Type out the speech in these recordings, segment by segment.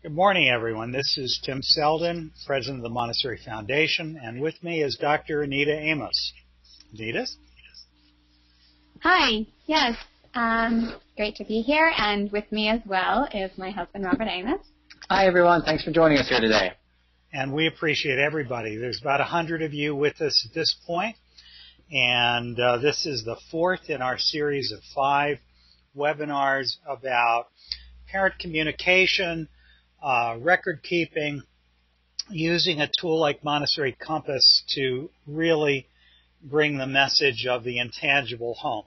Good morning, everyone. This is Tim Seldin, President of the Montessori Foundation, and with me is Dr. Anita Amos. Anita? Hi, yes, um, great to be here, and with me as well is my husband, Robert Amos. Hi, everyone. Thanks for joining us here today. And we appreciate everybody. There's about 100 of you with us at this point. point, and uh, this is the fourth in our series of five webinars about parent communication, uh, record keeping, using a tool like Montessori Compass to really bring the message of the intangible home.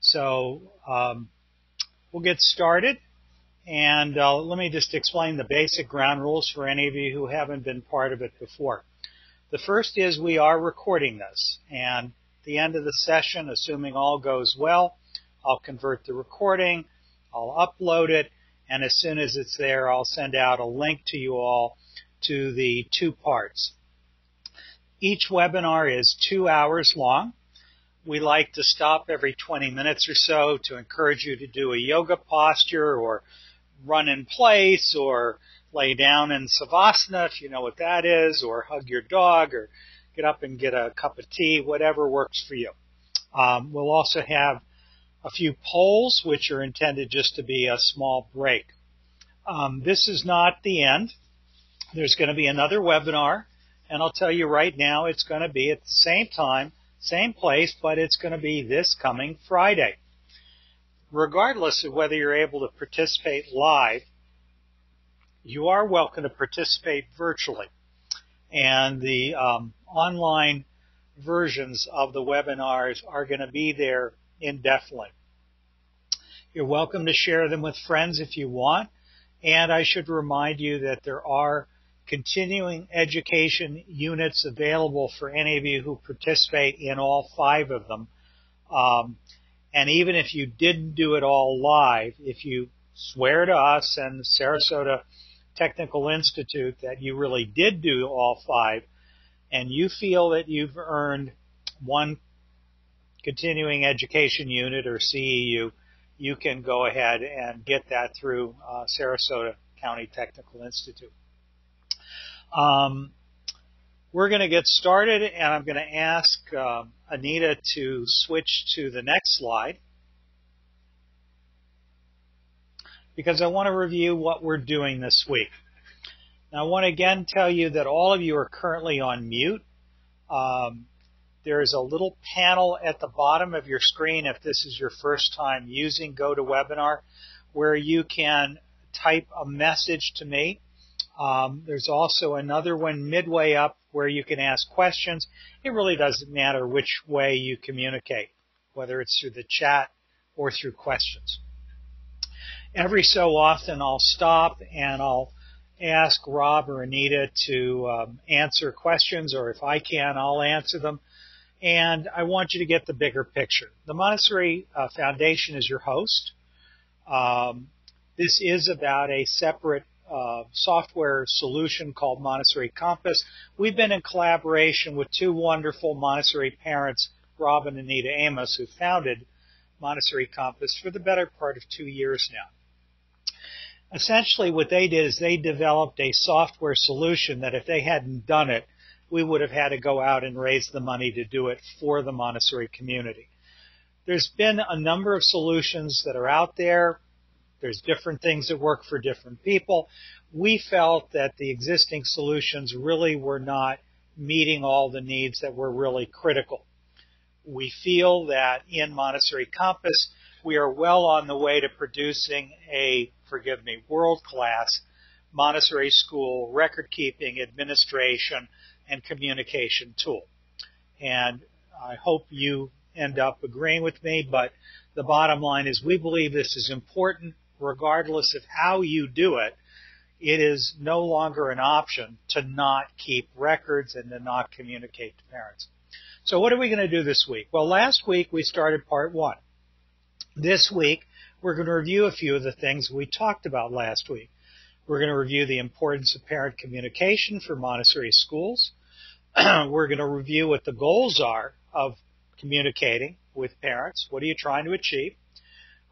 So um, we'll get started. And uh, let me just explain the basic ground rules for any of you who haven't been part of it before. The first is we are recording this. And at the end of the session, assuming all goes well, I'll convert the recording, I'll upload it, and as soon as it's there, I'll send out a link to you all to the two parts. Each webinar is two hours long. We like to stop every 20 minutes or so to encourage you to do a yoga posture or run in place or lay down in savasana if you know what that is or hug your dog or get up and get a cup of tea, whatever works for you. Um, we'll also have a few polls, which are intended just to be a small break. Um, this is not the end. There's going to be another webinar, and I'll tell you right now, it's going to be at the same time, same place, but it's going to be this coming Friday. Regardless of whether you're able to participate live, you are welcome to participate virtually. And the um, online versions of the webinars are going to be there indefinitely. You're welcome to share them with friends if you want. And I should remind you that there are continuing education units available for any of you who participate in all five of them. Um, and even if you didn't do it all live, if you swear to us and Sarasota Technical Institute that you really did do all five, and you feel that you've earned one continuing education unit or CEU, you can go ahead and get that through uh, Sarasota County Technical Institute. Um, we're going to get started, and I'm going to ask uh, Anita to switch to the next slide because I want to review what we're doing this week. Now, I want to again tell you that all of you are currently on mute. Um, there is a little panel at the bottom of your screen if this is your first time using GoToWebinar where you can type a message to me. Um, there's also another one midway up where you can ask questions. It really doesn't matter which way you communicate, whether it's through the chat or through questions. Every so often I'll stop and I'll ask Rob or Anita to um, answer questions, or if I can, I'll answer them and I want you to get the bigger picture. The Montessori uh, Foundation is your host. Um, this is about a separate uh, software solution called Montessori Compass. We've been in collaboration with two wonderful Montessori parents, Rob and Anita Amos, who founded Montessori Compass for the better part of two years now. Essentially, what they did is they developed a software solution that if they hadn't done it, we would have had to go out and raise the money to do it for the Montessori community. There's been a number of solutions that are out there. There's different things that work for different people. We felt that the existing solutions really were not meeting all the needs that were really critical. We feel that in Montessori Compass, we are well on the way to producing a, forgive me, world class Montessori school record keeping, administration, and communication tool. And I hope you end up agreeing with me, but the bottom line is we believe this is important regardless of how you do it. It is no longer an option to not keep records and to not communicate to parents. So what are we going to do this week? Well, last week we started part one. This week we're going to review a few of the things we talked about last week. We're going to review the importance of parent communication for Montessori schools. we're going to review what the goals are of communicating with parents. What are you trying to achieve?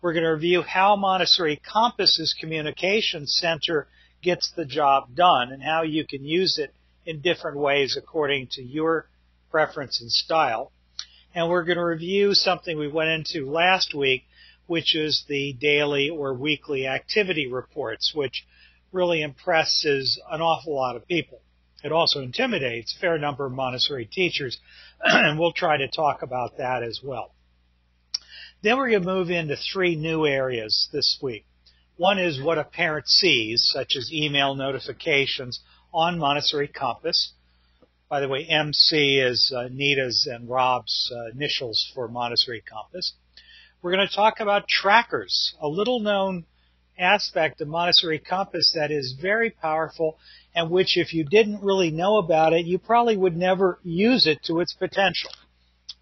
We're going to review how Montessori Compass's communication center gets the job done and how you can use it in different ways according to your preference and style. And we're going to review something we went into last week, which is the daily or weekly activity reports, which really impresses an awful lot of people. It also intimidates a fair number of Montessori teachers, and we'll try to talk about that as well. Then we're going to move into three new areas this week. One is what a parent sees, such as email notifications on Montessori Compass. By the way, MC is uh, Nita's and Rob's uh, initials for Montessori Compass. We're going to talk about trackers, a little known aspect of Montessori Compass that is very powerful and which if you didn't really know about it, you probably would never use it to its potential.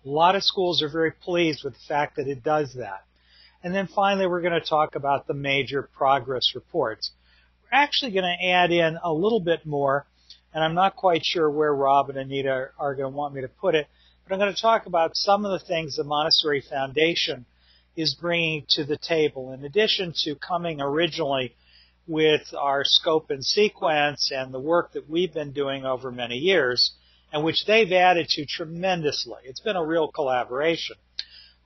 A lot of schools are very pleased with the fact that it does that. And then finally, we're going to talk about the major progress reports. We're actually going to add in a little bit more, and I'm not quite sure where Rob and Anita are going to want me to put it, but I'm going to talk about some of the things the Montessori Foundation is bringing to the table. In addition to coming originally with our scope and sequence and the work that we've been doing over many years, and which they've added to tremendously. It's been a real collaboration.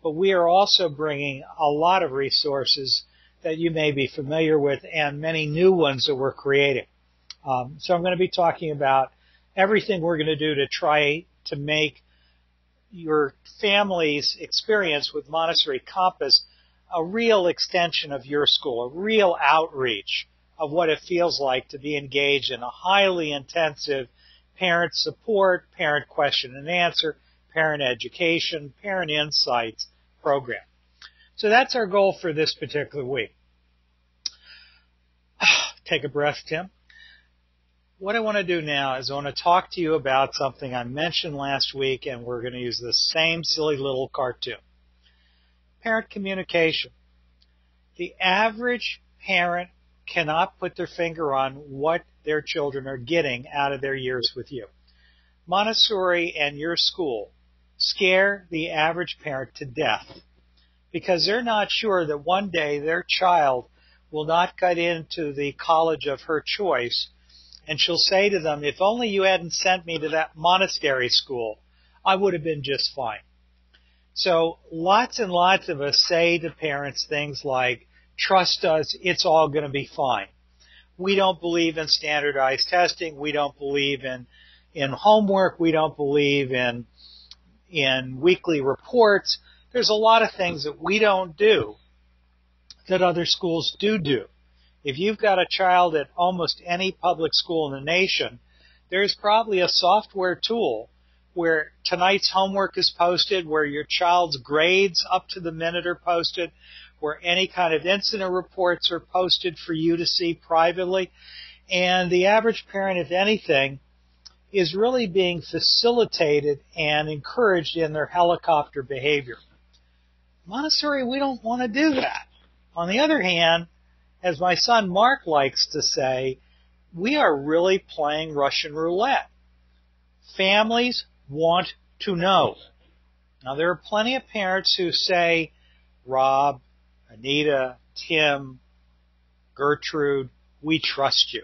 But we are also bringing a lot of resources that you may be familiar with and many new ones that we're creating. Um, so I'm going to be talking about everything we're going to do to try to make your family's experience with Montessori Compass a real extension of your school, a real outreach of what it feels like to be engaged in a highly intensive parent support, parent question and answer, parent education, parent insights program. So that's our goal for this particular week. Take a breath, Tim. What I want to do now is I want to talk to you about something I mentioned last week and we're going to use the same silly little cartoon. Parent communication. The average parent cannot put their finger on what their children are getting out of their years with you. Montessori and your school scare the average parent to death because they're not sure that one day their child will not get into the college of her choice and she'll say to them, if only you hadn't sent me to that Montessori school, I would have been just fine. So lots and lots of us say to parents things like, trust us, it's all going to be fine. We don't believe in standardized testing. We don't believe in, in homework. We don't believe in, in weekly reports. There's a lot of things that we don't do that other schools do do. If you've got a child at almost any public school in the nation, there's probably a software tool where tonight's homework is posted, where your child's grades up to the minute are posted, where any kind of incident reports are posted for you to see privately. And the average parent, if anything, is really being facilitated and encouraged in their helicopter behavior. Montessori, we don't want to do that. On the other hand, as my son Mark likes to say, we are really playing Russian roulette. Families want to know. Now there are plenty of parents who say, Rob, Anita, Tim, Gertrude, we trust you.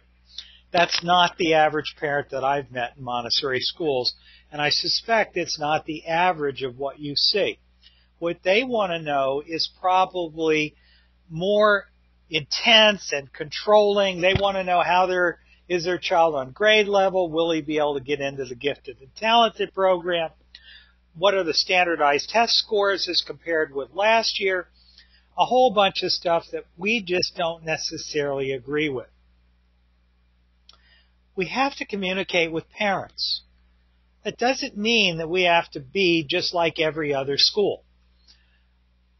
That's not the average parent that I've met in Montessori schools, and I suspect it's not the average of what you see. What they want to know is probably more intense and controlling. They want to know how their is their child on grade level? Will he be able to get into the gifted and talented program? What are the standardized test scores as compared with last year? a whole bunch of stuff that we just don't necessarily agree with. We have to communicate with parents. That doesn't mean that we have to be just like every other school.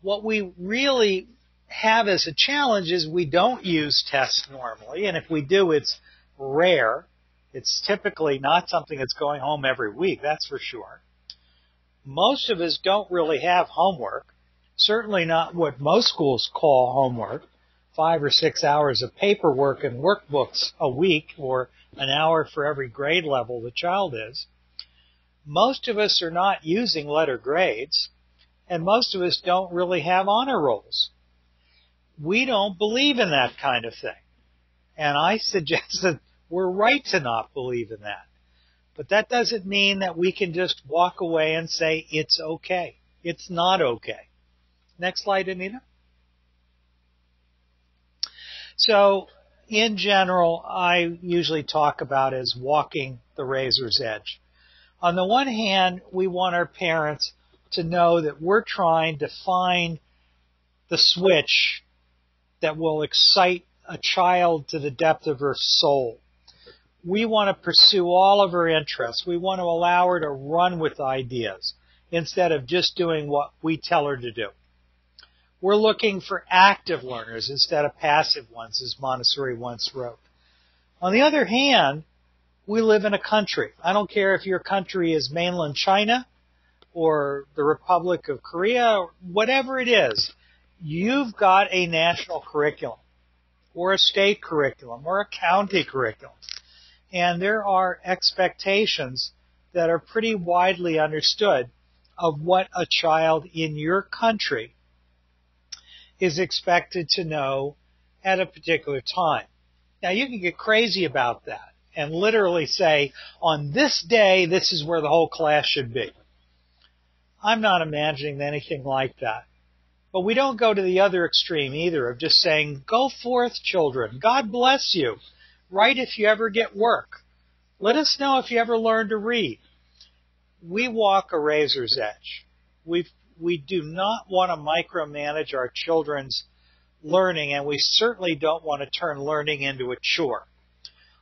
What we really have as a challenge is we don't use tests normally, and if we do, it's rare. It's typically not something that's going home every week, that's for sure. Most of us don't really have homework certainly not what most schools call homework, five or six hours of paperwork and workbooks a week or an hour for every grade level the child is. Most of us are not using letter grades, and most of us don't really have honor rolls. We don't believe in that kind of thing. And I suggest that we're right to not believe in that. But that doesn't mean that we can just walk away and say it's okay. It's not okay. Next slide, Anita. So, in general, I usually talk about as walking the razor's edge. On the one hand, we want our parents to know that we're trying to find the switch that will excite a child to the depth of her soul. We want to pursue all of her interests. We want to allow her to run with ideas instead of just doing what we tell her to do. We're looking for active learners instead of passive ones, as Montessori once wrote. On the other hand, we live in a country. I don't care if your country is mainland China or the Republic of Korea, or whatever it is, you've got a national curriculum or a state curriculum or a county curriculum. And there are expectations that are pretty widely understood of what a child in your country is expected to know at a particular time. Now you can get crazy about that and literally say, on this day, this is where the whole class should be. I'm not imagining anything like that. But we don't go to the other extreme either of just saying, go forth, children. God bless you. Write if you ever get work. Let us know if you ever learn to read. We walk a razor's edge. we we do not want to micromanage our children's learning, and we certainly don't want to turn learning into a chore.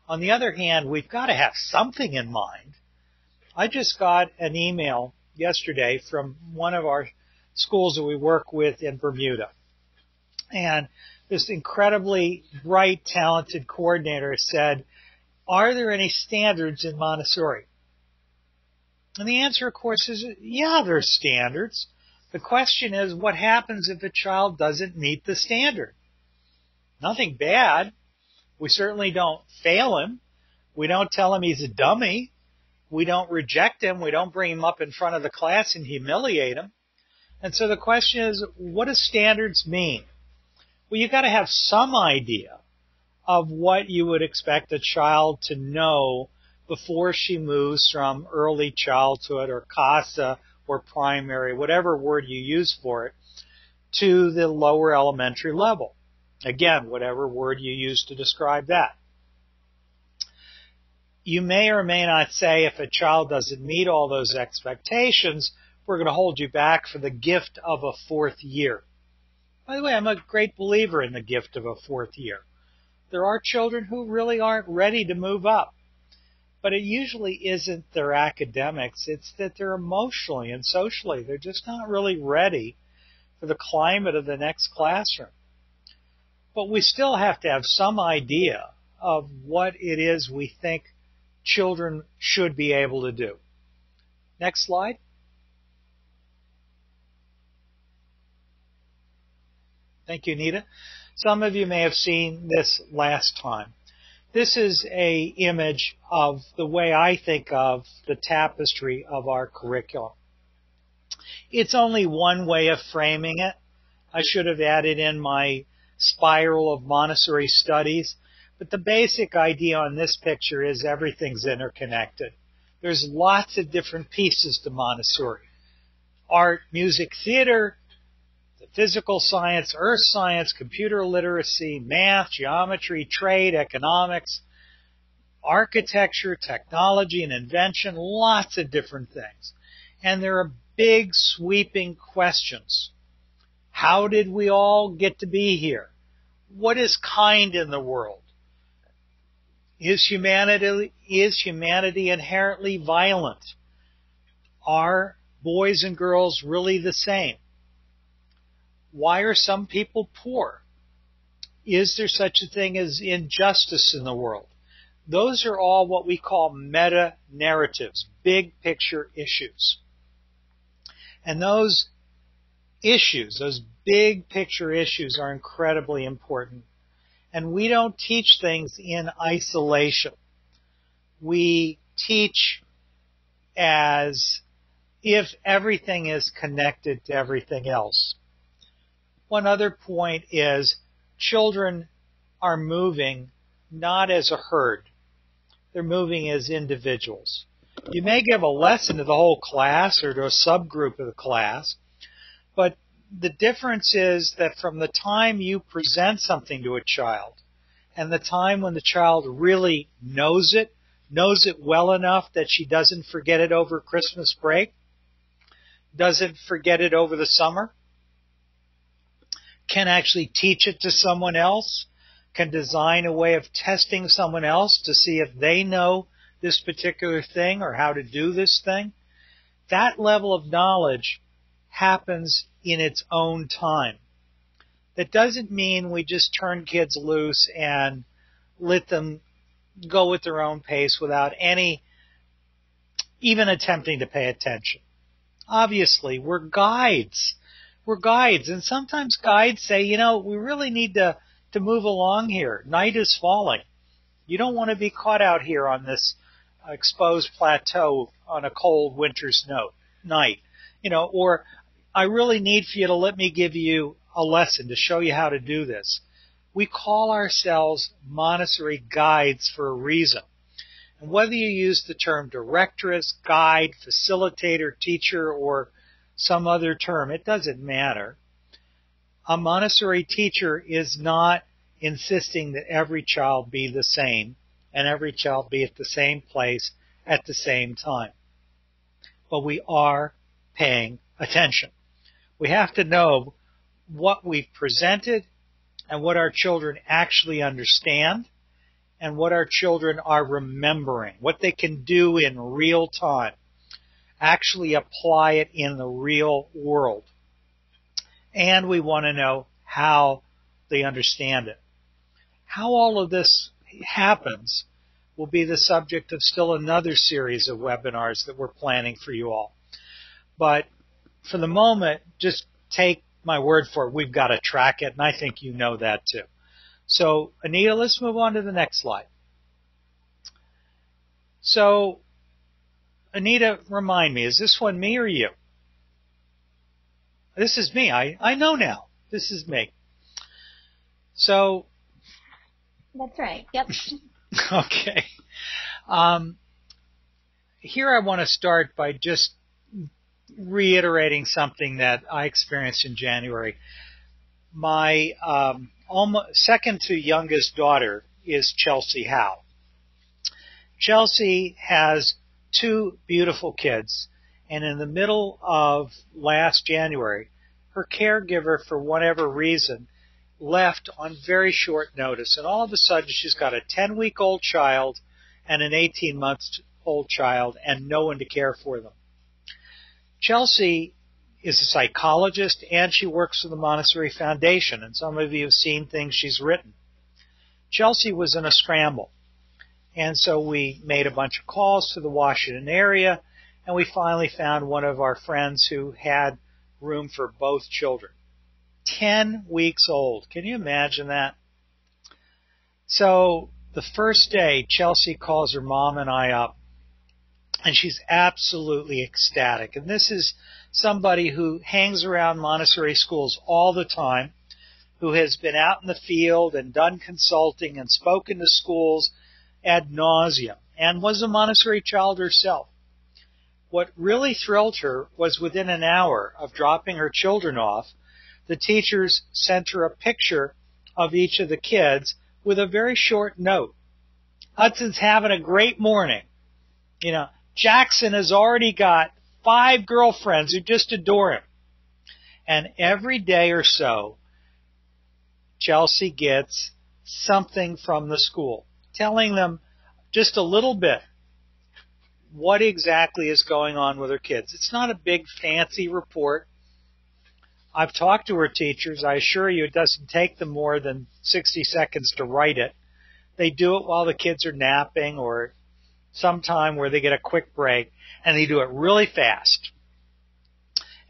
On the other hand, we've got to have something in mind. I just got an email yesterday from one of our schools that we work with in Bermuda. And this incredibly bright, talented coordinator said, are there any standards in Montessori? And the answer, of course, is yeah, there's standards. The question is, what happens if a child doesn't meet the standard? Nothing bad. We certainly don't fail him. We don't tell him he's a dummy. We don't reject him. We don't bring him up in front of the class and humiliate him. And so the question is, what do standards mean? Well, you've got to have some idea of what you would expect a child to know before she moves from early childhood or CASA or primary, whatever word you use for it, to the lower elementary level. Again, whatever word you use to describe that you may or may not say if a child doesn't meet all those expectations, we're going to hold you back for the gift of a fourth year. By the way, I'm a great believer in the gift of a fourth year. There are children who really aren't ready to move up. But it usually isn't their academics, it's that they're emotionally and socially, they're just not really ready for the climate of the next classroom. But we still have to have some idea of what it is we think children should be able to do. Next slide. Thank you, Nita. Some of you may have seen this last time. This is a image of the way I think of the tapestry of our curriculum. It's only one way of framing it. I should have added in my spiral of Montessori studies but the basic idea on this picture is everything's interconnected. There's lots of different pieces to Montessori. Art, music, theater, the physical science, earth science, computer literacy, math, geometry, trade, economics, architecture, technology and invention, lots of different things. And there are big sweeping questions. How did we all get to be here? What is kind in the world? Is humanity, is humanity inherently violent? Are boys and girls really the same? Why are some people poor? Is there such a thing as injustice in the world? Those are all what we call meta narratives, big picture issues. And those issues, those big picture issues are incredibly important and we don't teach things in isolation. We teach as if everything is connected to everything else. One other point is children are moving not as a herd. They're moving as individuals. You may give a lesson to the whole class or to a subgroup of the class, but the difference is that from the time you present something to a child and the time when the child really knows it, knows it well enough that she doesn't forget it over Christmas break, doesn't forget it over the summer, can actually teach it to someone else, can design a way of testing someone else to see if they know this particular thing or how to do this thing. That level of knowledge happens in its own time. That doesn't mean we just turn kids loose and let them go at their own pace without any even attempting to pay attention. Obviously, we're guides. We're guides, and sometimes guides say, you know, we really need to, to move along here. Night is falling. You don't want to be caught out here on this exposed plateau on a cold winter's note, night. You know, or I really need for you to let me give you a lesson to show you how to do this. We call ourselves Montessori guides for a reason. And whether you use the term directress, guide, facilitator, teacher, or some other term, it doesn't matter. A Montessori teacher is not insisting that every child be the same and every child be at the same place at the same time. But we are paying attention. We have to know what we've presented and what our children actually understand and what our children are remembering, what they can do in real time. Actually apply it in the real world. And we want to know how they understand it. How all of this happens will be the subject of still another series of webinars that we're planning for you all. But for the moment, just take my word for it. We've got to track it, and I think you know that too. So, Anita, let's move on to the next slide. So, Anita, remind me, is this one me or you? This is me. I, I know now. This is me. So. That's right. Yep. okay. Um, here I want to start by just reiterating something that I experienced in January. My um, almost second to youngest daughter is Chelsea Howe. Chelsea has two beautiful kids, and in the middle of last January, her caregiver, for whatever reason, left on very short notice, and all of a sudden she's got a 10 week old child and an 18 month old child and no one to care for them. Chelsea is a psychologist and she works for the Montessori Foundation, and some of you have seen things she's written. Chelsea was in a scramble, and so we made a bunch of calls to the Washington area, and we finally found one of our friends who had room for both children. 10 weeks old. Can you imagine that? So the first day, Chelsea calls her mom and I up, and she's absolutely ecstatic. And this is somebody who hangs around Montessori schools all the time, who has been out in the field and done consulting and spoken to schools ad nauseum, and was a Montessori child herself. What really thrilled her was within an hour of dropping her children off, the teachers sent her a picture of each of the kids with a very short note. Hudson's having a great morning. You know, Jackson has already got five girlfriends who just adore him. And every day or so, Chelsea gets something from the school, telling them just a little bit what exactly is going on with her kids. It's not a big fancy report. I've talked to her teachers. I assure you it doesn't take them more than 60 seconds to write it. They do it while the kids are napping or sometime where they get a quick break and they do it really fast.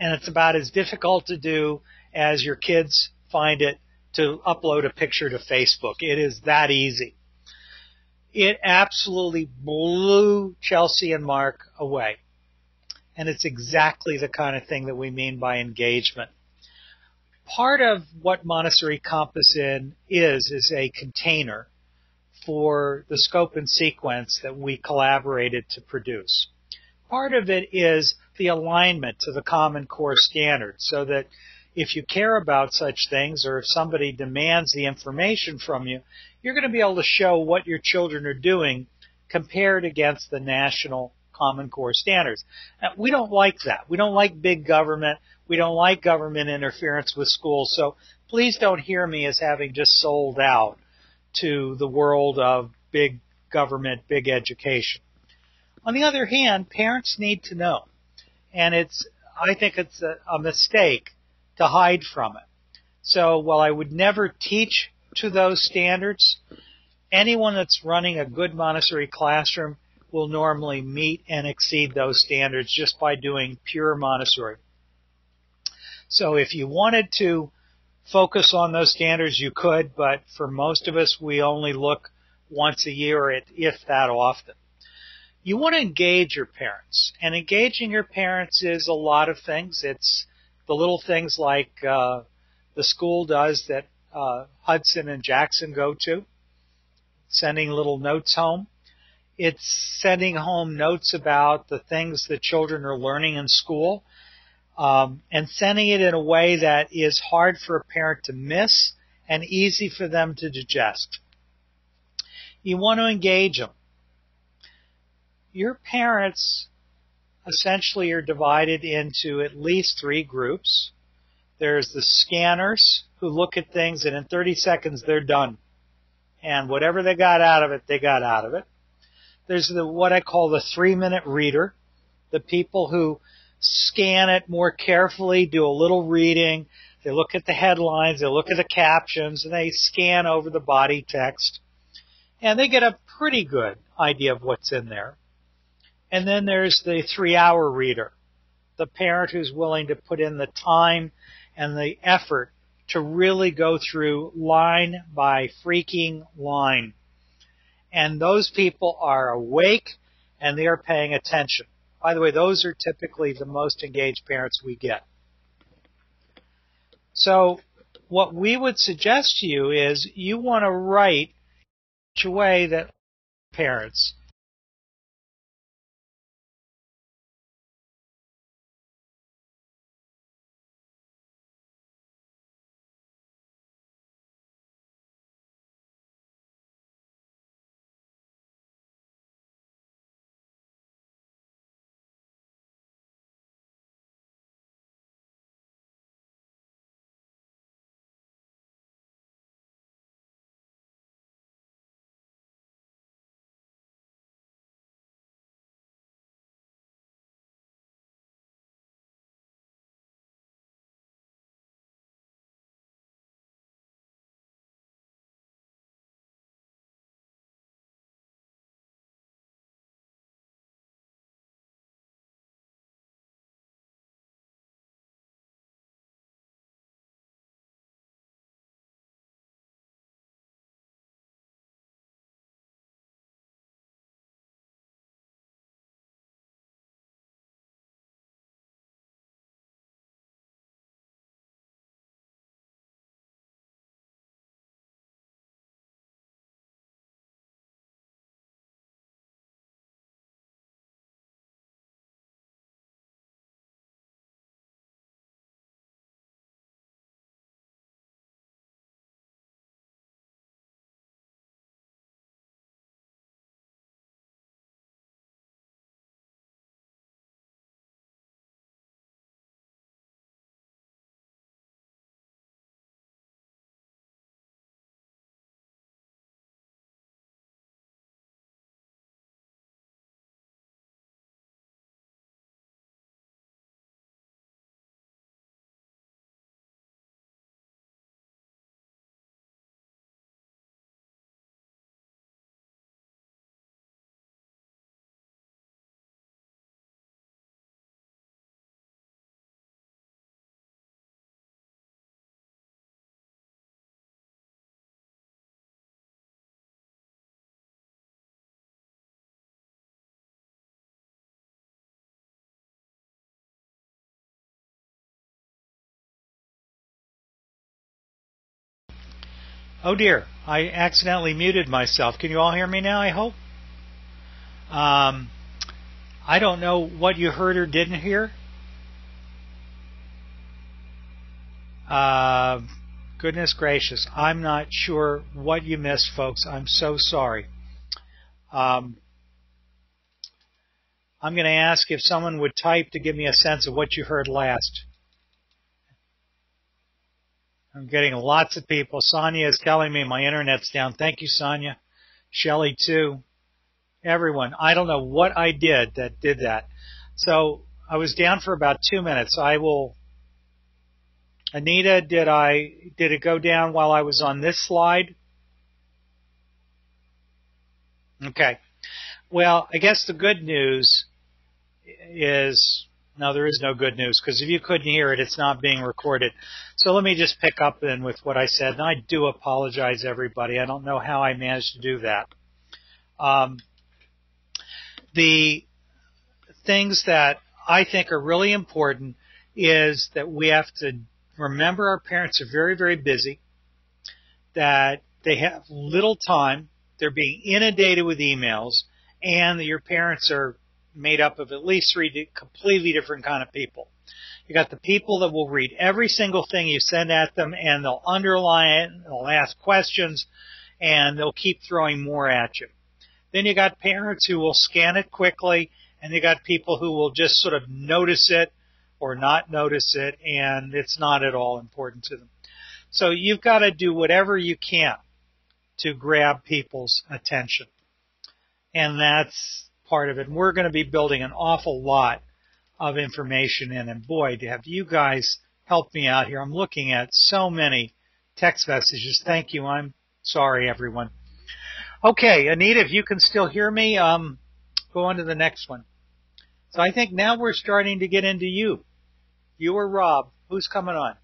And it's about as difficult to do as your kids find it to upload a picture to Facebook. It is that easy. It absolutely blew Chelsea and Mark away. And it's exactly the kind of thing that we mean by engagement part of what Montessori Compass in is is a container for the scope and sequence that we collaborated to produce. Part of it is the alignment to the Common Core standards so that if you care about such things or if somebody demands the information from you, you're going to be able to show what your children are doing compared against the national Common Core standards. Now, we don't like that. We don't like big government. We don't like government interference with schools. So please don't hear me as having just sold out to the world of big government, big education. On the other hand, parents need to know. And it's, I think it's a, a mistake to hide from it. So while I would never teach to those standards, anyone that's running a good Montessori classroom will normally meet and exceed those standards just by doing pure Montessori. So if you wanted to focus on those standards, you could, but for most of us, we only look once a year, if that often. You want to engage your parents, and engaging your parents is a lot of things. It's the little things like uh, the school does that uh, Hudson and Jackson go to, sending little notes home. It's sending home notes about the things that children are learning in school um, and sending it in a way that is hard for a parent to miss and easy for them to digest. You want to engage them. Your parents essentially are divided into at least three groups. There's the scanners who look at things and in 30 seconds they're done. And whatever they got out of it, they got out of it. There's the, what I call the three minute reader. The people who scan it more carefully, do a little reading. They look at the headlines, they look at the captions, and they scan over the body text. And they get a pretty good idea of what's in there. And then there's the three hour reader, the parent who's willing to put in the time and the effort to really go through line by freaking line. And those people are awake and they are paying attention. By the way, those are typically the most engaged parents we get. So what we would suggest to you is you want to write in a way that parents Oh dear, I accidentally muted myself. Can you all hear me now? I hope. Um, I don't know what you heard or didn't hear. Uh, goodness gracious, I'm not sure what you missed, folks. I'm so sorry. Um, I'm going to ask if someone would type to give me a sense of what you heard last. I'm getting lots of people. Sonia is telling me my internet's down. Thank you, Sonia. Shelly too. Everyone. I don't know what I did that did that. So I was down for about two minutes. I will. Anita, did I did it go down while I was on this slide? Okay. Well, I guess the good news is no, there is no good news because if you couldn't hear it, it's not being recorded. So let me just pick up then with what I said, and I do apologize, everybody. I don't know how I managed to do that. Um, the things that I think are really important is that we have to remember our parents are very, very busy, that they have little time, they're being inundated with emails, and that your parents are made up of at least three completely different kind of people. You got the people that will read every single thing you send at them and they'll underline it, and they'll ask questions, and they'll keep throwing more at you. Then you got parents who will scan it quickly, and you got people who will just sort of notice it or not notice it, and it's not at all important to them. So you've got to do whatever you can to grab people's attention. And that's part of it. And we're going to be building an awful lot of information in. And boy, to have you guys help me out here. I'm looking at so many text messages. Thank you. I'm sorry, everyone. Okay, Anita, if you can still hear me, um, go on to the next one. So I think now we're starting to get into you. You or Rob. Who's coming on?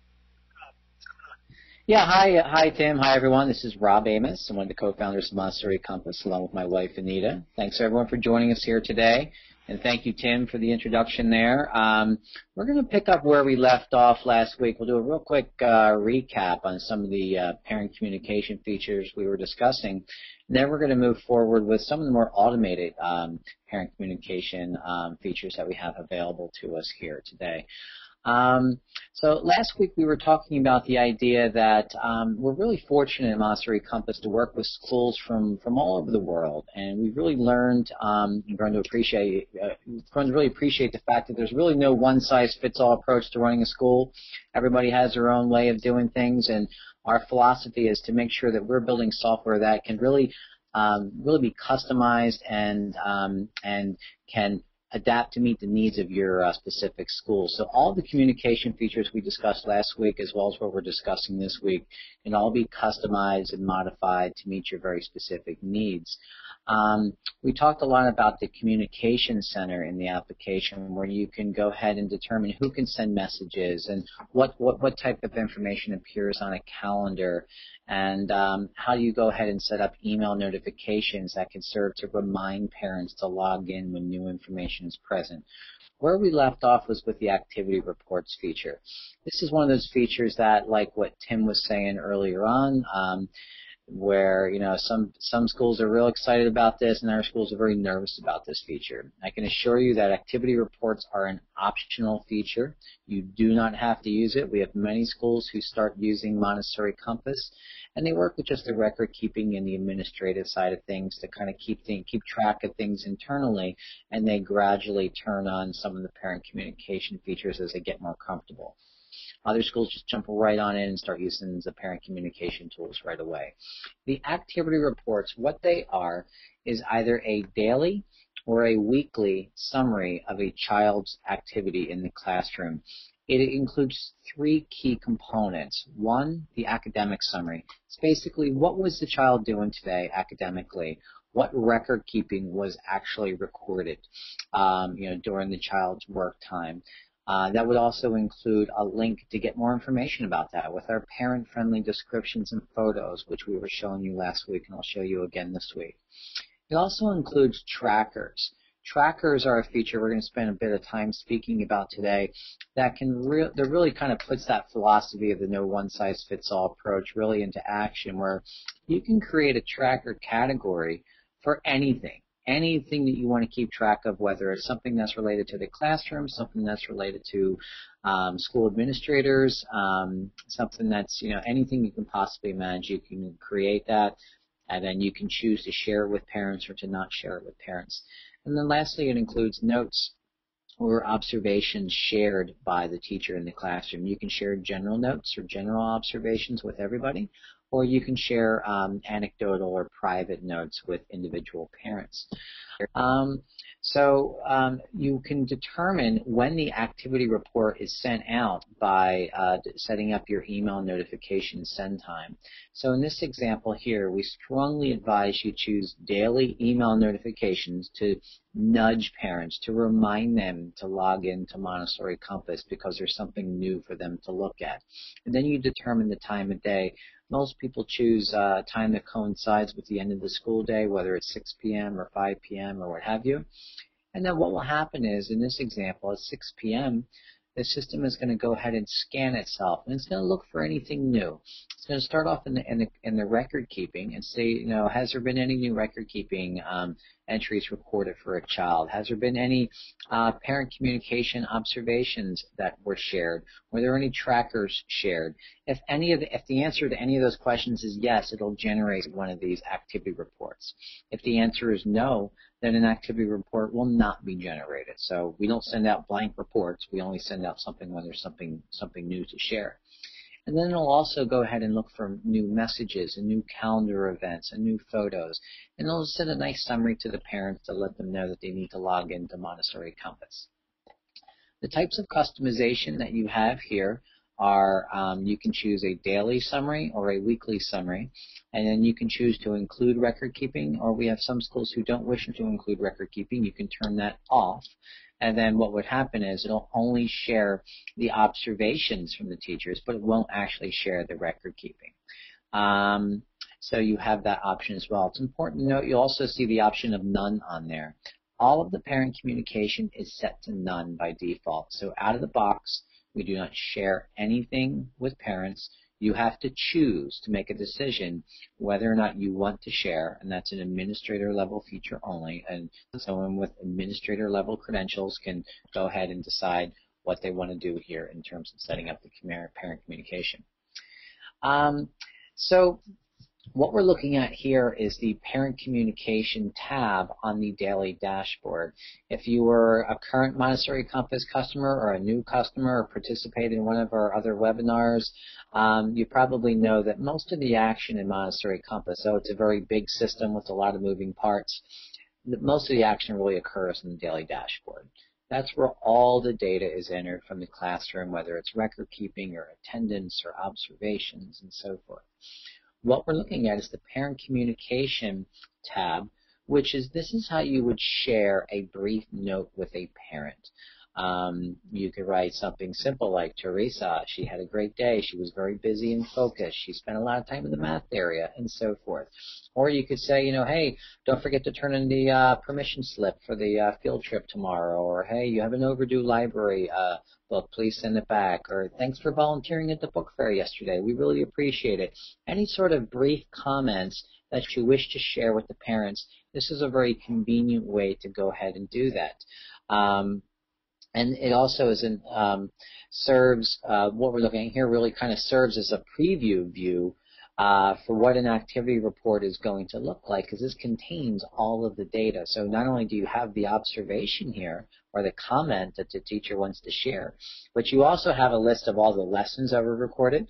Yeah, hi, uh, hi Tim, hi everyone. This is Rob Amos. I'm one of the co-founders of Montessori Compass, along with my wife Anita. Thanks everyone for joining us here today, and thank you Tim for the introduction there. Um, we're going to pick up where we left off last week. We'll do a real quick uh, recap on some of the uh, parent communication features we were discussing. And then we're going to move forward with some of the more automated um, parent communication um, features that we have available to us here today. Um, so last week we were talking about the idea that um, we're really fortunate at Montessori Compass to work with schools from, from all over the world, and we've really learned um, and grown to appreciate uh, grown to really appreciate the fact that there's really no one size fits all approach to running a school. Everybody has their own way of doing things, and our philosophy is to make sure that we're building software that can really um, really be customized and um, and can adapt to meet the needs of your uh, specific school. So all the communication features we discussed last week as well as what we're discussing this week can all be customized and modified to meet your very specific needs. Um, we talked a lot about the communication center in the application where you can go ahead and determine who can send messages and what, what, what type of information appears on a calendar and um, how do you go ahead and set up email notifications that can serve to remind parents to log in when new information present. Where we left off was with the activity reports feature. This is one of those features that, like what Tim was saying earlier on, um, where you know some some schools are real excited about this and other schools are very nervous about this feature. I can assure you that activity reports are an optional feature. You do not have to use it. We have many schools who start using Montessori Compass and they work with just the record keeping and the administrative side of things to kind of keep things, keep track of things internally and they gradually turn on some of the parent communication features as they get more comfortable. Other schools just jump right on in and start using the parent communication tools right away. The activity reports, what they are, is either a daily or a weekly summary of a child's activity in the classroom. It includes three key components. One, the academic summary. It's basically what was the child doing today academically? What record keeping was actually recorded, um, you know, during the child's work time? Uh, that would also include a link to get more information about that with our parent-friendly descriptions and photos, which we were showing you last week and I'll show you again this week. It also includes trackers. Trackers are a feature we're going to spend a bit of time speaking about today that can re- that really kind of puts that philosophy of the no one size fits all approach really into action where you can create a tracker category for anything anything that you want to keep track of, whether it's something that's related to the classroom, something that's related to um, school administrators, um, something that's, you know, anything you can possibly manage, you can create that, and then you can choose to share it with parents or to not share it with parents. And then lastly, it includes notes or observations shared by the teacher in the classroom. You can share general notes or general observations with everybody, or you can share um, anecdotal or private notes with individual parents. Um, so um, you can determine when the activity report is sent out by uh, setting up your email notification send time. So in this example here, we strongly advise you choose daily email notifications to nudge parents, to remind them to log into Montessori Compass because there's something new for them to look at. And then you determine the time of day most people choose a uh, time that coincides with the end of the school day, whether it's 6 p.m. or 5 p.m. or what have you. And then what will happen is, in this example, at 6 p.m., the system is going to go ahead and scan itself, and it's going to look for anything new. Start off in the in the, in the record keeping and say, you know, has there been any new record keeping um, entries recorded for a child? Has there been any uh, parent communication observations that were shared? Were there any trackers shared? If any of the, if the answer to any of those questions is yes, it'll generate one of these activity reports. If the answer is no, then an activity report will not be generated. So we don't send out blank reports. We only send out something when there's something something new to share. And then it'll also go ahead and look for new messages and new calendar events and new photos. And it'll send a nice summary to the parents to let them know that they need to log into Montessori Compass. The types of customization that you have here are um, you can choose a daily summary or a weekly summary, and then you can choose to include record keeping, or we have some schools who don't wish to include record keeping. You can turn that off, and then what would happen is it'll only share the observations from the teachers, but it won't actually share the record keeping. Um, so you have that option as well. It's important to note you also see the option of none on there. All of the parent communication is set to none by default. So out of the box, we do not share anything with parents. You have to choose to make a decision whether or not you want to share, and that's an administrator level feature only. And someone with administrator level credentials can go ahead and decide what they want to do here in terms of setting up the parent communication. Um, so what we're looking at here is the parent communication tab on the daily dashboard. If you were a current Montessori Compass customer or a new customer or participated in one of our other webinars, um, you probably know that most of the action in Montessori Compass, so it's a very big system with a lot of moving parts, most of the action really occurs in the daily dashboard. That's where all the data is entered from the classroom, whether it's record keeping or attendance or observations and so forth. What we're looking at is the parent communication tab, which is this is how you would share a brief note with a parent. Um, you could write something simple like Teresa, she had a great day. She was very busy and focused. She spent a lot of time in the math area and so forth. Or you could say, you know, hey, don't forget to turn in the uh, permission slip for the uh, field trip tomorrow. Or hey, you have an overdue library uh, book. Please send it back. Or thanks for volunteering at the book fair yesterday. We really appreciate it. Any sort of brief comments that you wish to share with the parents, this is a very convenient way to go ahead and do that. Um, and it also is in, um, serves uh, what we're looking at here really kind of serves as a preview view uh, for what an activity report is going to look like because this contains all of the data. So not only do you have the observation here or the comment that the teacher wants to share, but you also have a list of all the lessons that were recorded.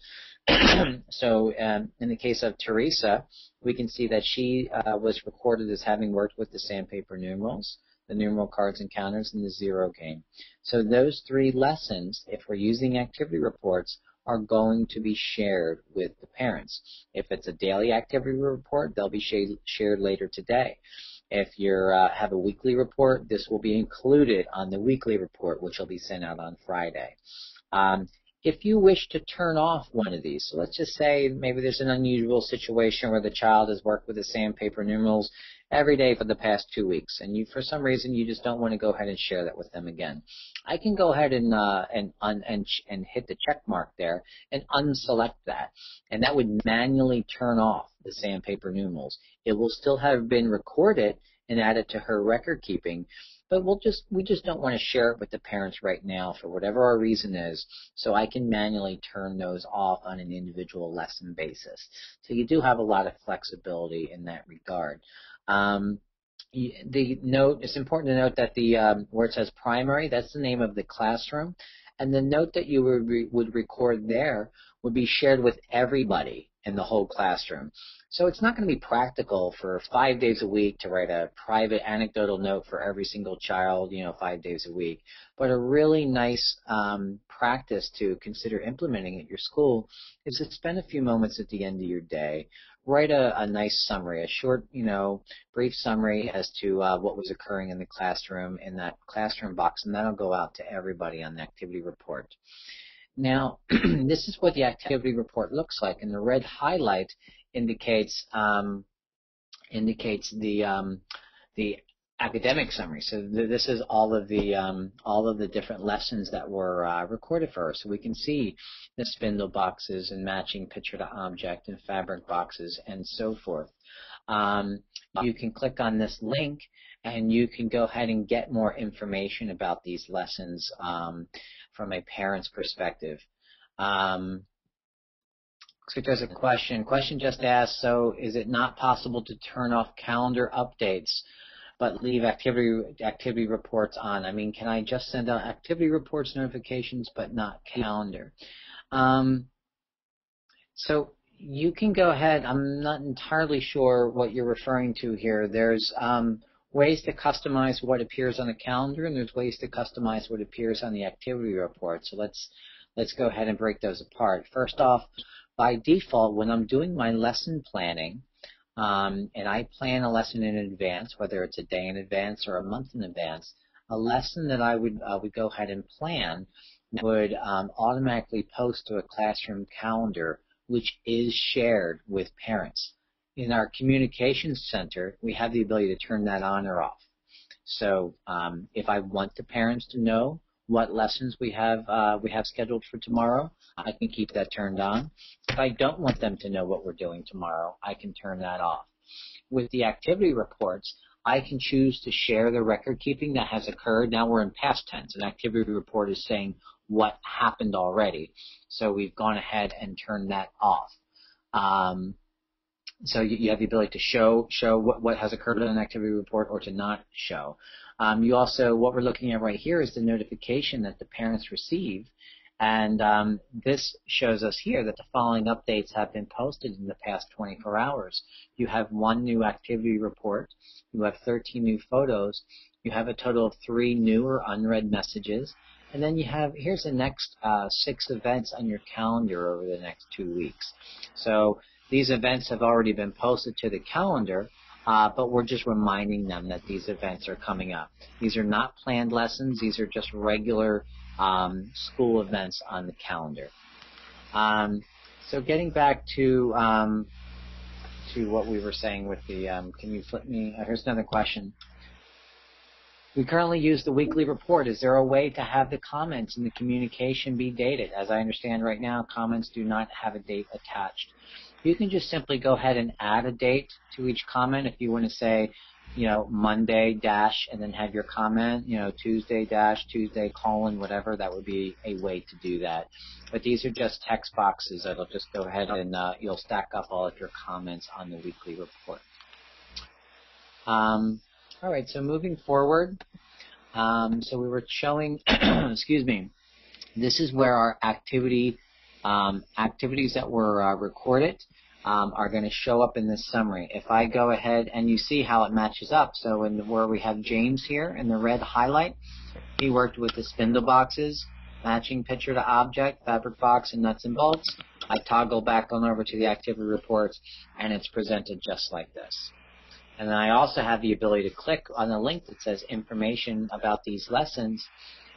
so um, in the case of Teresa, we can see that she uh, was recorded as having worked with the sandpaper numerals the numeral cards and counters, and the zero game. So those three lessons, if we're using activity reports, are going to be shared with the parents. If it's a daily activity report, they'll be shared later today. If you uh, have a weekly report, this will be included on the weekly report, which will be sent out on Friday. Um, if you wish to turn off one of these, so let's just say maybe there's an unusual situation where the child has worked with the sandpaper numerals every day for the past two weeks, and you for some reason you just don't want to go ahead and share that with them again. I can go ahead and uh, and un, and and hit the check mark there and unselect that, and that would manually turn off the sandpaper numerals. It will still have been recorded and added to her record keeping, but we'll just we just don't want to share it with the parents right now for whatever our reason is so i can manually turn those off on an individual lesson basis so you do have a lot of flexibility in that regard um, the note it's important to note that the um, where it says primary that's the name of the classroom and the note that you would, re- would record there would be shared with everybody in the whole classroom. So it's not going to be practical for five days a week to write a private anecdotal note for every single child, you know, five days a week. But a really nice um, practice to consider implementing at your school is to spend a few moments at the end of your day write a, a nice summary, a short, you know, brief summary as to uh, what was occurring in the classroom in that classroom box, and that'll go out to everybody on the activity report. Now, this is what the activity report looks like, and the red highlight indicates um, indicates the um, the academic summary. So th- this is all of the um, all of the different lessons that were uh, recorded for us. So we can see the spindle boxes and matching picture to object and fabric boxes and so forth. Um, you can click on this link and you can go ahead and get more information about these lessons um, from a parent's perspective. Um, so there's a question. Question just asked, so is it not possible to turn off calendar updates but leave activity activity reports on? I mean, can I just send out activity reports notifications but not calendar? Um, so you can go ahead. I'm not entirely sure what you're referring to here. There's um, ways to customize what appears on the calendar, and there's ways to customize what appears on the activity report. So let's let's go ahead and break those apart. First off, by default, when I'm doing my lesson planning, um, and I plan a lesson in advance, whether it's a day in advance or a month in advance, a lesson that I would uh, would go ahead and plan would um, automatically post to a classroom calendar, which is shared with parents. In our communications center, we have the ability to turn that on or off. So um, if I want the parents to know what lessons we have uh, we have scheduled for tomorrow, I can keep that turned on. If I don't want them to know what we're doing tomorrow, I can turn that off. With the activity reports, I can choose to share the record keeping that has occurred. Now we're in past tense. An activity report is saying what happened already. So we've gone ahead and turned that off. Um, so you, you, have the ability to show show what, what has occurred in an activity report or to not show. Um, you also, what we're looking at right here is the notification that the parents receive. And um, this shows us here that the following updates have been posted in the past 24 hours. You have one new activity report. You have 13 new photos. You have a total of three new or unread messages. And then you have, here's the next uh, six events on your calendar over the next two weeks. So these events have already been posted to the calendar, uh, but we're just reminding them that these events are coming up. These are not planned lessons. These are just regular um, school events on the calendar. Um, so getting back to um, to what we were saying with the, um, can you flip me? Uh, here's another question. We currently use the weekly report. Is there a way to have the comments and the communication be dated? As I understand right now, comments do not have a date attached you can just simply go ahead and add a date to each comment if you want to say, you know, Monday dash and then have your comment, you know, Tuesday dash, Tuesday colon, whatever, that would be a way to do that. But these are just text boxes that'll just go ahead and uh, you'll stack up all of your comments on the weekly report. Um, all right, so moving forward, um, so we were showing, excuse me, this is where our activity um, activities that were uh, recorded um, are going to show up in this summary. If I go ahead and you see how it matches up, so in the, where we have James here in the red highlight, he worked with the spindle boxes, matching picture to object, fabric box, and nuts and bolts. I toggle back on over to the activity reports, and it's presented just like this. And then I also have the ability to click on the link that says information about these lessons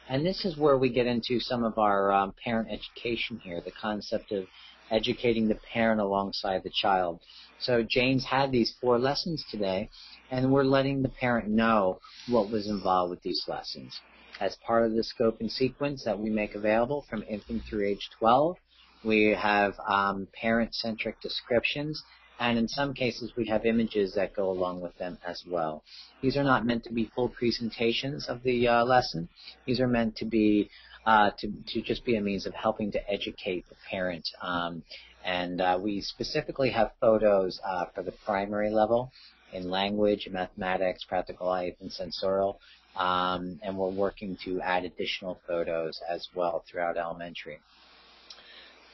And this is where we get into some of our um, parent education here, the concept of educating the parent alongside the child. So James had these four lessons today, and we're letting the parent know what was involved with these lessons. As part of the scope and sequence that we make available from infant through age 12, we have um, parent-centric descriptions, and in some cases we have images that go along with them as well. These are not meant to be full presentations of the uh, lesson. These are meant to be uh, to, to just be a means of helping to educate the parent. Um, and uh, we specifically have photos uh, for the primary level in language, mathematics, practical life, and sensorial. Um, and we're working to add additional photos as well throughout elementary.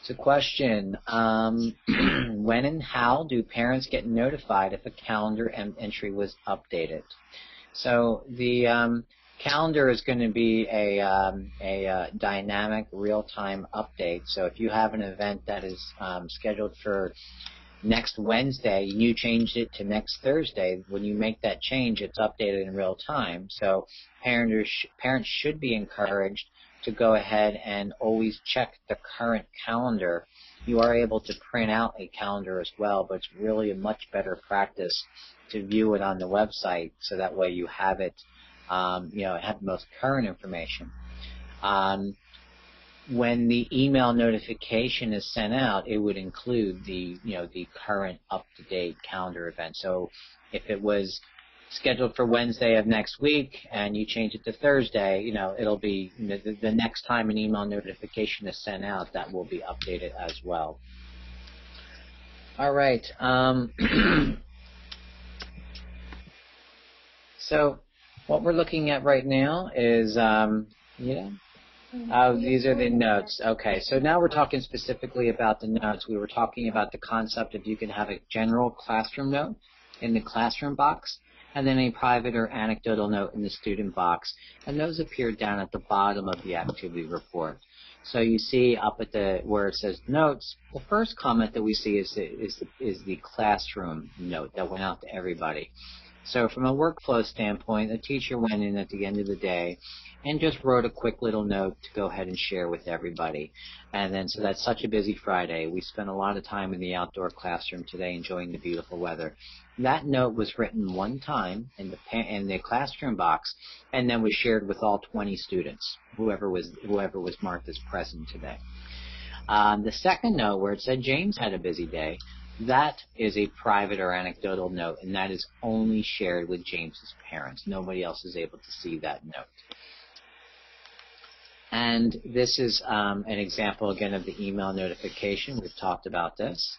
It's a question. Um, when and how do parents get notified if a calendar entry was updated? So the um, calendar is going to be a, um, a uh, dynamic real-time update. So if you have an event that is um, scheduled for next Wednesday and you changed it to next Thursday, when you make that change, it's updated in real time. So parents, parents should be encouraged to go ahead and always check the current calendar. You are able to print out a calendar as well, but it's really a much better practice to view it on the website so that way you have it um, you know, have the most current information. Um, when the email notification is sent out, it would include the, you know, the current up-to-date calendar event. So if it was scheduled for Wednesday of next week and you change it to Thursday, you know, it'll be the, the next time an email notification is sent out, that will be updated as well. All right. Um, so what we're looking at right now is, um, yeah. Oh, these are the notes. Okay, so now we're talking specifically about the notes. We were talking about the concept of you can have a general classroom note in the classroom box, and then a private or anecdotal note in the student box, and those appear down at the bottom of the activity report. So you see up at the where it says notes, the first comment that we see is the, is the, is the classroom note that went out to everybody. So from a workflow standpoint, the teacher went in at the end of the day and just wrote a quick little note to go ahead and share with everybody. And then, so that's such a busy Friday. We spent a lot of time in the outdoor classroom today enjoying the beautiful weather. That note was written one time in the in the classroom box, and then was shared with all 20 students, whoever was whoever was marked as present today. Um, the second note, where it said James had a busy day, that is a private or anecdotal note, and that is only shared with James's parents. Nobody else is able to see that note. And this is um, an example again of the email notification. We've talked about this.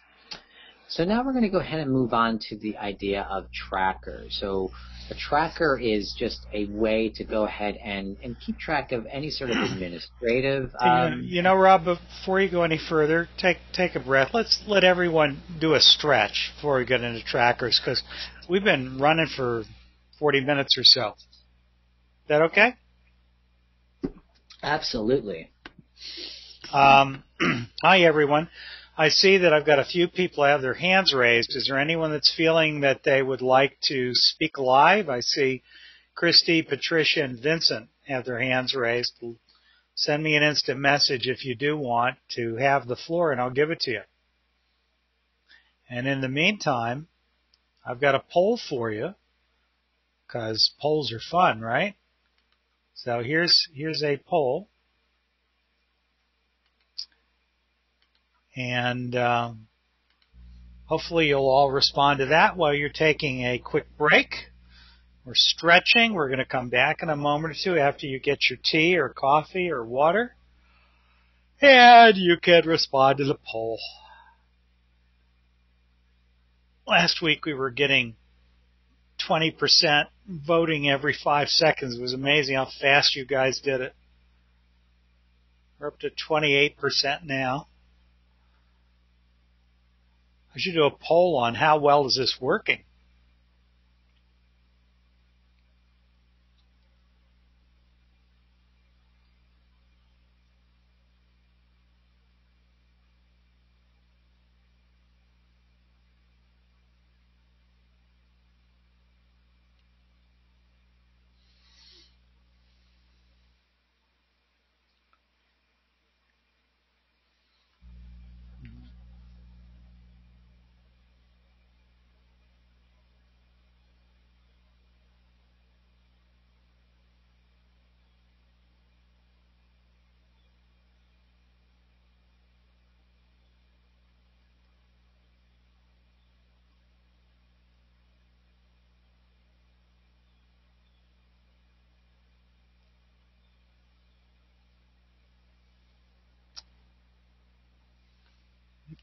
So now we're going to go ahead and move on to the idea of trackers. So a tracker is just a way to go ahead and, and keep track of any sort of administrative. Um, you know, Rob, before you go any further, take take a breath. Let's let everyone do a stretch before we get into trackers because we've been running for 40 minutes or so. Is that okay? Absolutely. Um, hi, everyone. I see that I've got a few people have their hands raised. Is there anyone that's feeling that they would like to speak live? I see Christy, Patricia, and Vincent have their hands raised. Send me an instant message if you do want to have the floor and I'll give it to you. And in the meantime, I've got a poll for you because polls are fun, right? So here's, here's a poll. And um, hopefully you'll all respond to that while you're taking a quick break. We're stretching. We're going to come back in a moment or two after you get your tea or coffee or water. And you can respond to the poll. Last week we were getting 20% voting every five seconds. It was amazing how fast you guys did it. We're up to 28% now. I should do a poll on how well is this working.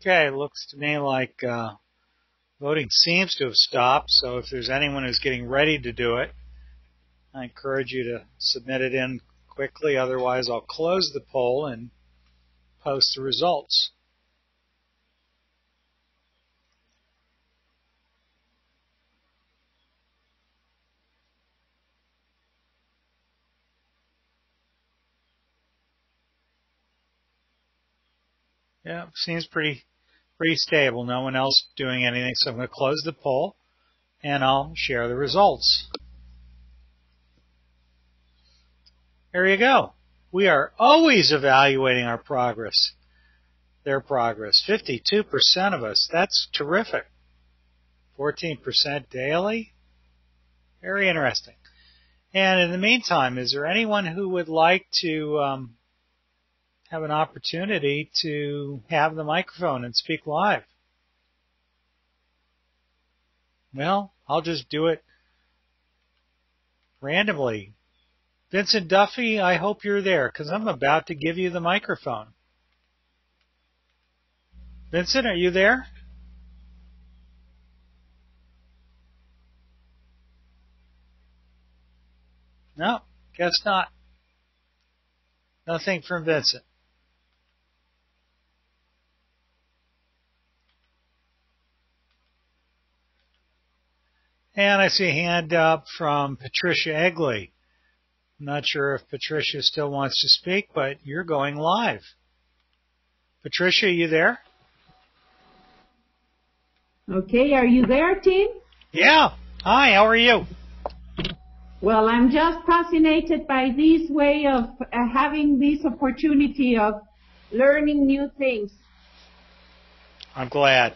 Okay, looks to me like uh, voting seems to have stopped. So if there's anyone who's getting ready to do it, I encourage you to submit it in quickly. Otherwise, I'll close the poll and post the results. Yeah, seems pretty pretty stable. No one else doing anything. So I'm going to close the poll and I'll share the results. There you go. We are always evaluating our progress, their progress. 52% of us. That's terrific. 14% daily. Very interesting. And in the meantime, is there anyone who would like to um, have an opportunity to have the microphone and speak live. Well, I'll just do it randomly. Vincent Duffy, I hope you're there because I'm about to give you the microphone. Vincent, are you there? No, guess not. Nothing from Vincent. And I see a hand up from Patricia Egley. I'm not sure if Patricia still wants to speak, but you're going live. Patricia, are you there? Okay, are you there, Tim? Yeah. Hi, how are you? Well, I'm just fascinated by this way of uh, having this opportunity of learning new things. I'm glad.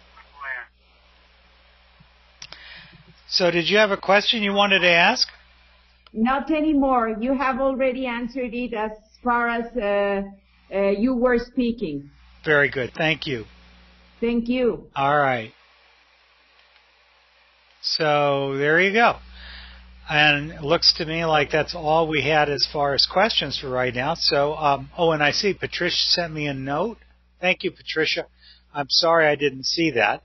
So did you have a question you wanted to ask? Not anymore. You have already answered it as far as uh, uh, you were speaking. Very good. Thank you. Thank you. All right. So there you go. And it looks to me like that's all we had as far as questions for right now. So, um, oh, and I see Patricia sent me a note. Thank you, Patricia. I'm sorry I didn't see that.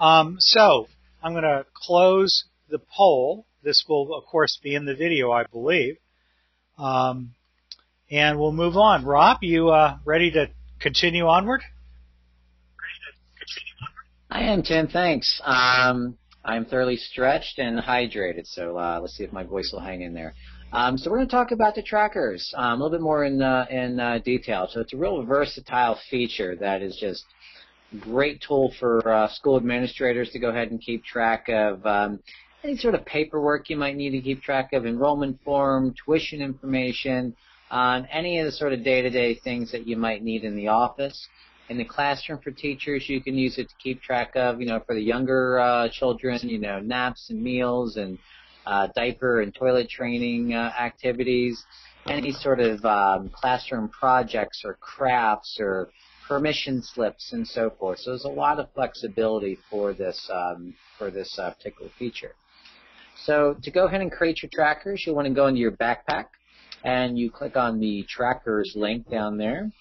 Um, so I'm going to close the poll. This will, of course, be in the video, I believe. Um, and we'll move on. Rob, you uh, ready to continue onward? I am, Tim. Thanks. Um, I'm thoroughly stretched and hydrated, so uh, let's see if my voice will hang in there. Um, so we're going to talk about the trackers um, a little bit more in uh, in uh, detail. So it's a real versatile feature that is just great tool for uh, school administrators to go ahead and keep track of um, any sort of paperwork you might need to keep track of, enrollment form, tuition information, on any of the sort of day-to-day things that you might need in the office. In the classroom for teachers, you can use it to keep track of, you know, for the younger uh, children, you know, naps and meals and uh, diaper and toilet training uh, activities, any sort of um, classroom projects or crafts or permission slips and so forth. So there's a lot of flexibility for this um, for this uh, particular feature. So to go ahead and create your trackers, you'll want to go into your backpack and you click on the trackers link down there.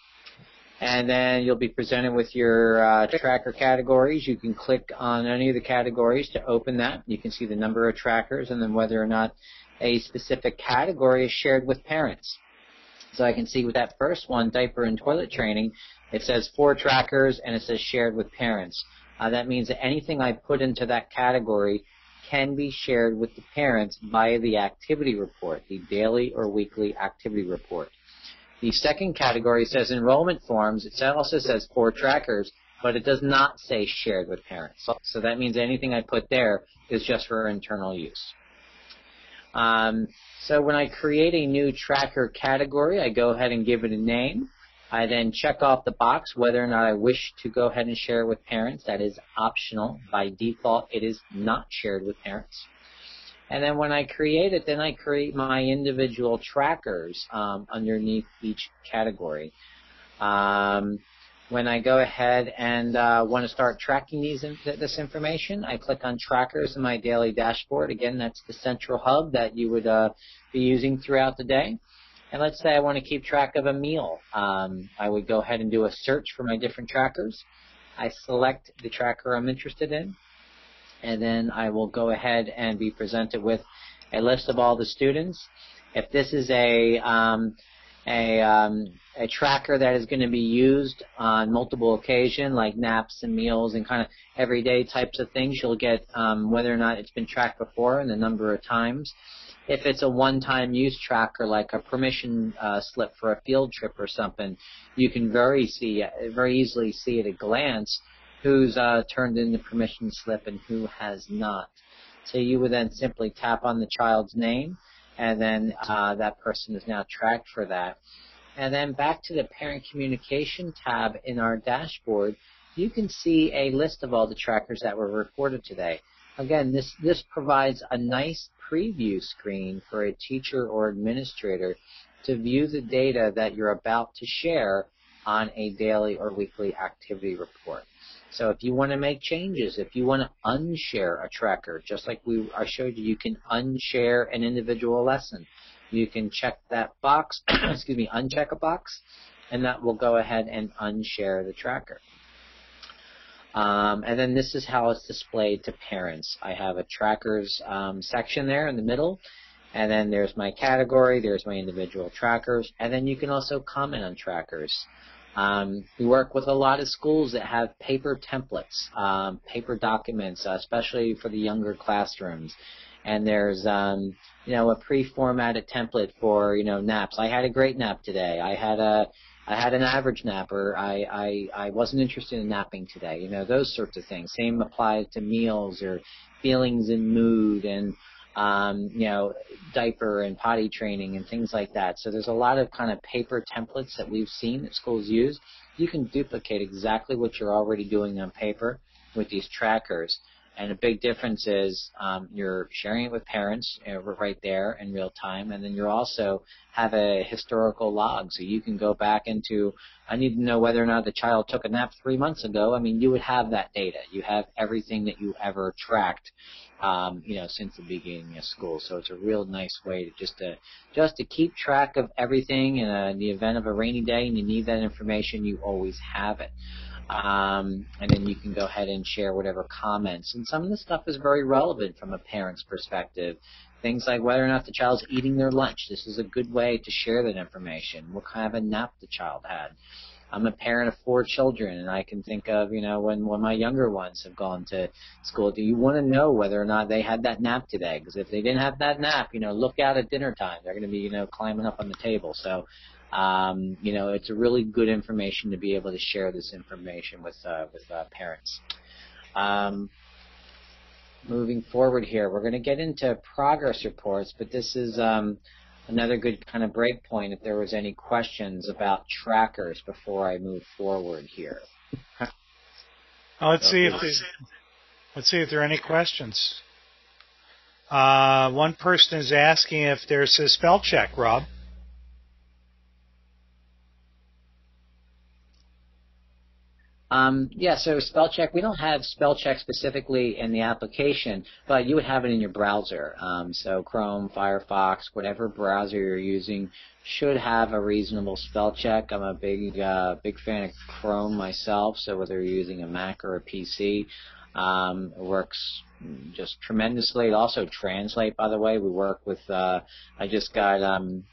And then you'll be presented with your uh, tracker categories. You can click on any of the categories to open that. You can see the number of trackers and then whether or not a specific category is shared with parents. So I can see with that first one, diaper and toilet training, it says four trackers and it says shared with parents. Uh, that means that anything I put into that category can be shared with the parents via the activity report, the daily or weekly activity report. The second category says enrollment forms. It also says four trackers, but it does not say shared with parents. So that means anything I put there is just for internal use. Um, so when I create a new tracker category, I go ahead and give it a name. I then check off the box whether or not I wish to go ahead and share it with parents. That is optional. By default, it is not shared with parents. And then when I create it, then I create my individual trackers um, underneath each category. Um, when I go ahead and uh, want to start tracking these this information, I click on trackers in my daily dashboard. Again, that's the central hub that you would uh, be using throughout the day. And let's say I want to keep track of a meal. Um, I would go ahead and do a search for my different trackers. I select the tracker I'm interested in, and then I will go ahead and be presented with a list of all the students. If this is a um, a, um, a tracker that is going to be used on multiple occasions, like naps and meals and kind of everyday types of things. You'll get um, whether or not it's been tracked before and the number of times. If it's a one-time use tracker, like a permission uh, slip for a field trip or something, you can very see very easily see at a glance who's uh, turned in the permission slip and who has not. So you would then simply tap on the child's name and then uh, that person is now tracked for that. And then back to the parent communication tab in our dashboard, you can see a list of all the trackers that were reported today. Again, this, this provides a nice preview screen for a teacher or administrator to view the data that you're about to share on a daily or weekly activity report. So if you want to make changes, if you want to unshare a tracker, just like we I showed you, you can unshare an individual lesson. You can check that box, excuse me, uncheck a box, and that will go ahead and unshare the tracker. Um, and then this is how it's displayed to parents. I have a trackers um, section there in the middle, and then there's my category, there's my individual trackers, and then you can also comment on trackers. Um, we work with a lot of schools that have paper templates, um, paper documents, uh, especially for the younger classrooms. And there's, um, you know, a pre-formatted template for, you know, naps. I had a great nap today. I had a, I had an average nap, or I, I, I wasn't interested in napping today. You know, those sorts of things. Same applies to meals or feelings and mood and um, you know, diaper and potty training and things like that. So there's a lot of kind of paper templates that we've seen that schools use. You can duplicate exactly what you're already doing on paper with these trackers. And a big difference is um, you're sharing it with parents you know, right there in real time, and then you also have a historical log, so you can go back into. I need to know whether or not the child took a nap three months ago. I mean, you would have that data. You have everything that you ever tracked um, you know, since the beginning of school. So it's a real nice way to just to just to keep track of everything in, a, in the event of a rainy day and you need that information, you always have it. Um, and then you can go ahead and share whatever comments. And some of the stuff is very relevant from a parent's perspective. Things like whether or not the child's eating their lunch. This is a good way to share that information. What kind of a nap the child had. I'm a parent of four children, and I can think of, you know, when when my younger ones have gone to school. Do you want to know whether or not they had that nap today? Because if they didn't have that nap, you know, look out at dinner time. They're going to be, you know, climbing up on the table. So, um, you know, it's a really good information to be able to share this information with uh, with uh, parents. Um, moving forward here, we're going to get into progress reports, but this is um, another good kind of break point if there was any questions about trackers before I move forward here. well, let's see if let's see if there are any questions. Uh, one person is asking if there's a spell check, Rob. Um, yeah, so spell check, we don't have spell check specifically in the application, but you would have it in your browser. Um, so Chrome, Firefox, whatever browser you're using should have a reasonable spell check. I'm a big, uh, big fan of Chrome myself, so whether you're using a Mac or a PC, um, it works just tremendously. It also translate, by the way. We work with, uh, I just got, um,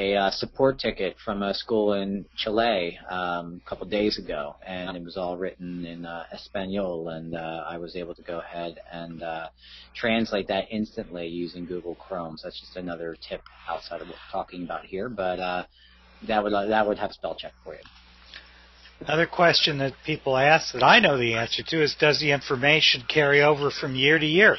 a uh, support ticket from a school in Chile um, a couple days ago, and it was all written in uh, Espanol, and uh, I was able to go ahead and uh, translate that instantly using Google Chrome. So that's just another tip outside of what we're talking about here, but uh, that would that would have spell check for you. Another question that people ask that I know the answer to is, does the information carry over from year to year?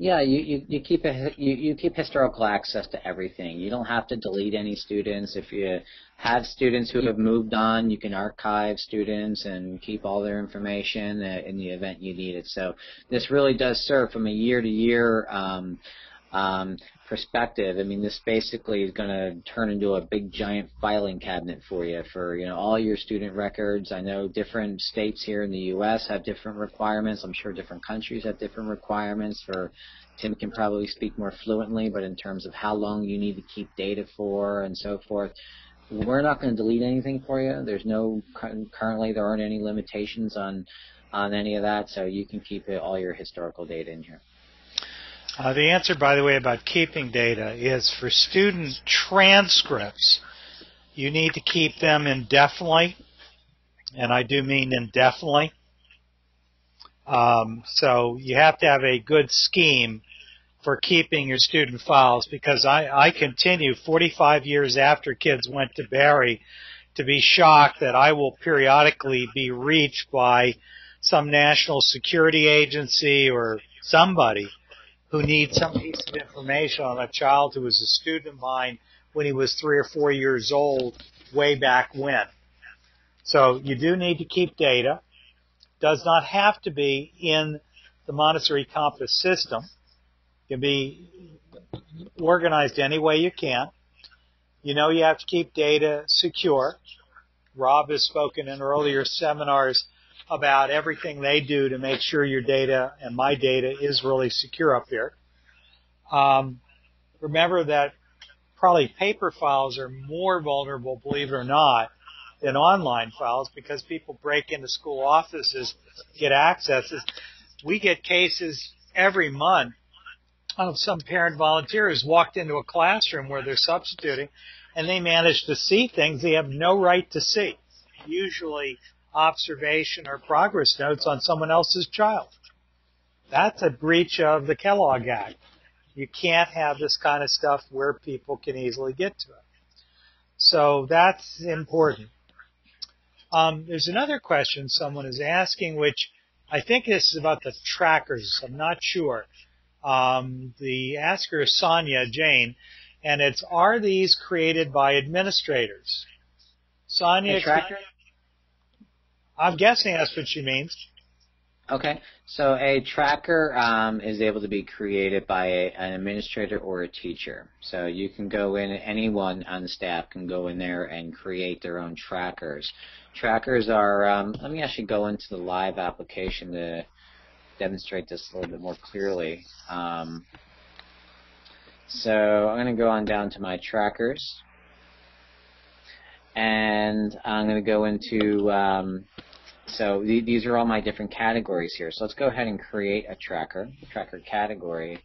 Yeah, you, you, you keep a, you, you keep historical access to everything. You don't have to delete any students. If you have students who have moved on, you can archive students and keep all their information uh, in the event you need it. So this really does serve from a year to year um, um, perspective. I mean, this basically is going to turn into a big giant filing cabinet for you for you know all your student records. I know different states here in the U.S. have different requirements. I'm sure different countries have different requirements for. Tim can probably speak more fluently, but in terms of how long you need to keep data for and so forth, we're not going to delete anything for you. There's no currently there aren't any limitations on on any of that, so you can keep it, all your historical data in here. Uh, the answer, by the way, about keeping data is for student transcripts, you need to keep them indefinitely, and I do mean indefinitely. Um, so you have to have a good scheme for keeping your student files because I, I continue 45 years after kids went to Barrie to be shocked that I will periodically be reached by some national security agency or somebody who needs some piece of information on a child who was a student of mine when he was three or four years old way back when. So you do need to keep data. Does not have to be in the Montessori Compass system. It can be organized any way you can. You know you have to keep data secure. Rob has spoken in earlier seminars about everything they do to make sure your data and my data is really secure up here. Um, remember that probably paper files are more vulnerable, believe it or not, than online files because people break into school offices, get accesses. We get cases every month of some parent volunteer volunteers walked into a classroom where they're substituting and they manage to see things they have no right to see. Usually observation or progress notes on someone else's child. That's a breach of the Kellogg Act. You can't have this kind of stuff where people can easily get to it. So that's important. Um, there's another question someone is asking, which I think this is about the trackers. I'm not sure. Um, the asker is Sonia Jane, and it's are these created by administrators? Sonia, tracker? I'm guessing that's what she means. Okay, so a tracker um, is able to be created by a, an administrator or a teacher. So you can go in, anyone on staff can go in there and create their own trackers. Trackers are, um, let me actually go into the live application to demonstrate this a little bit more clearly. Um, so I'm going to go on down to my trackers. And I'm going to go into um, so th these are all my different categories here. So let's go ahead and create a tracker, tracker category.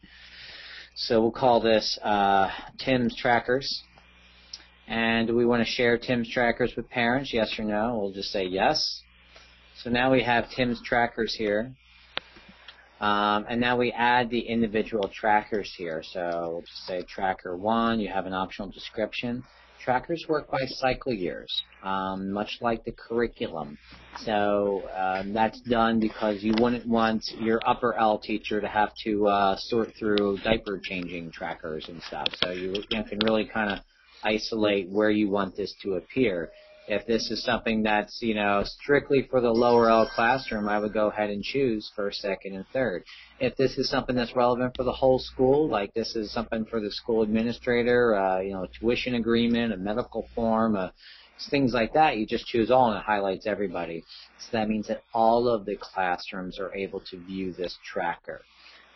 So we'll call this uh, Tim's Trackers. And do we want to share Tim's Trackers with parents? Yes or no? We'll just say yes. So now we have Tim's Trackers here. Um, and now we add the individual trackers here. So we'll just say Tracker 1. You have an optional description. Trackers work by cycle years, um, much like the curriculum. So um, that's done because you wouldn't want your upper El teacher to have to uh, sort through diaper changing trackers and stuff. So you, you can really kind of isolate where you want this to appear. If this is something that's, you know, strictly for the lower El classroom, I would go ahead and choose first, second, and third. If this is something that's relevant for the whole school, like this is something for the school administrator, uh, you know, tuition agreement, a medical form, uh, things like that, you just choose all and it highlights everybody. So that means that all of the classrooms are able to view this tracker.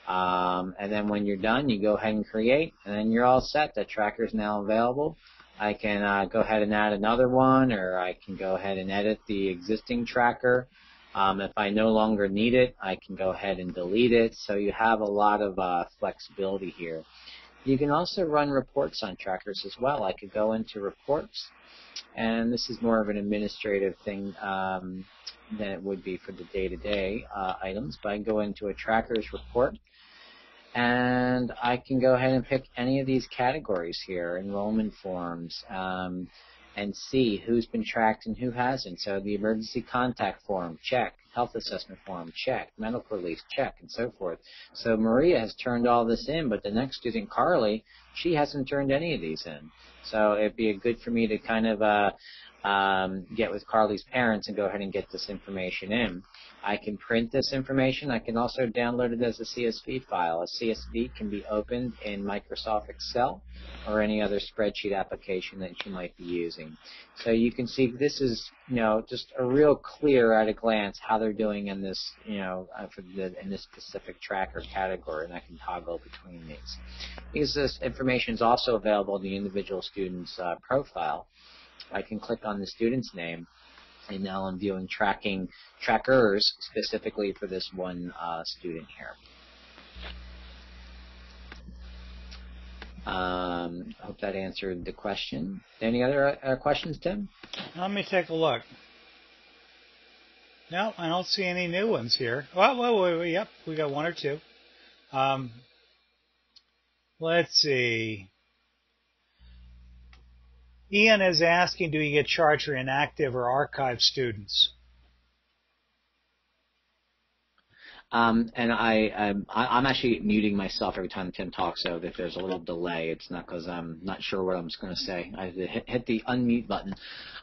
Um, and then when you're done, you go ahead and create, and then you're all set. That tracker is now available. I can uh, go ahead and add another one, or I can go ahead and edit the existing tracker. Um, if I no longer need it, I can go ahead and delete it. So you have a lot of uh, flexibility here. You can also run reports on trackers as well. I could go into reports, and this is more of an administrative thing um, than it would be for the day-to-day uh, items. But I can go into a trackers report, and I can go ahead and pick any of these categories here, enrollment forms, um, and see who's been tracked and who hasn't. So the emergency contact form, check. Health assessment form, check. Medical release, check, and so forth. So Maria has turned all this in, but the next student, Carly, she hasn't turned any of these in. So it'd be good for me to kind of uh, um, get with Carly's parents and go ahead and get this information in. I can print this information. I can also download it as a CSV file. A CSV can be opened in Microsoft Excel or any other spreadsheet application that you might be using. So you can see this is, you know, just a real clear at a glance how they're doing in this, you know, uh, the, in this specific tracker category, and I can toggle between these. Because this information is also available in the individual student's uh, profile. I can click on the student's name, and now I'm viewing tracking trackers specifically for this one uh, student here. Um, I hope that answered the question. Any other uh, questions, Tim? Let me take a look. No, I don't see any new ones here. Well, wait, wait, yep, we got one or two. Um, let's see. Ian is asking, do you get charged for inactive or archive students? Um, and I, I'm, I'm actually muting myself every time Tim talks, so if there's a little delay, it's not because I'm not sure what I'm going to say. I hit, hit the unmute button.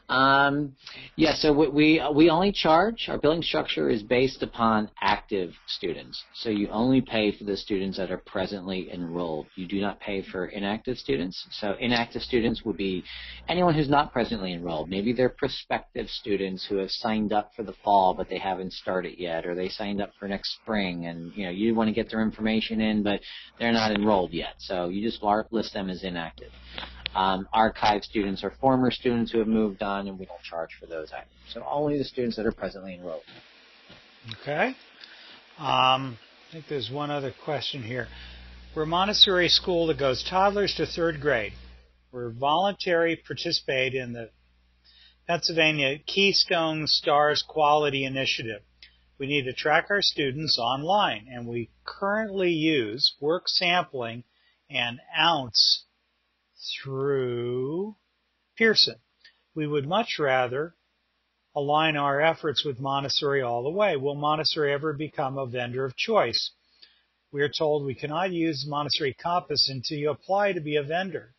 Um, yeah, so we we only charge. Our billing structure is based upon active students. So you only pay for the students that are presently enrolled. You do not pay for inactive students. So inactive students would be anyone who's not presently enrolled. Maybe they're prospective students who have signed up for the fall but they haven't started yet, or they signed up for next spring, and you know you want to get their information in, but they're not enrolled yet. So you just list them as inactive. Um, archive students are former students who have moved on, and we don't charge for those items. So only the students that are presently enrolled. Okay. Um, I think there's one other question here. We're a Montessori school that goes toddlers to third grade. We're voluntary participate in the Pennsylvania Keystone Stars Quality Initiative. We need to track our students online, and we currently use work sampling and ounce through Pearson. We would much rather align our efforts with Montessori all the way. Will Montessori ever become a vendor of choice? We are told we cannot use Montessori Compass until you apply to be a vendor.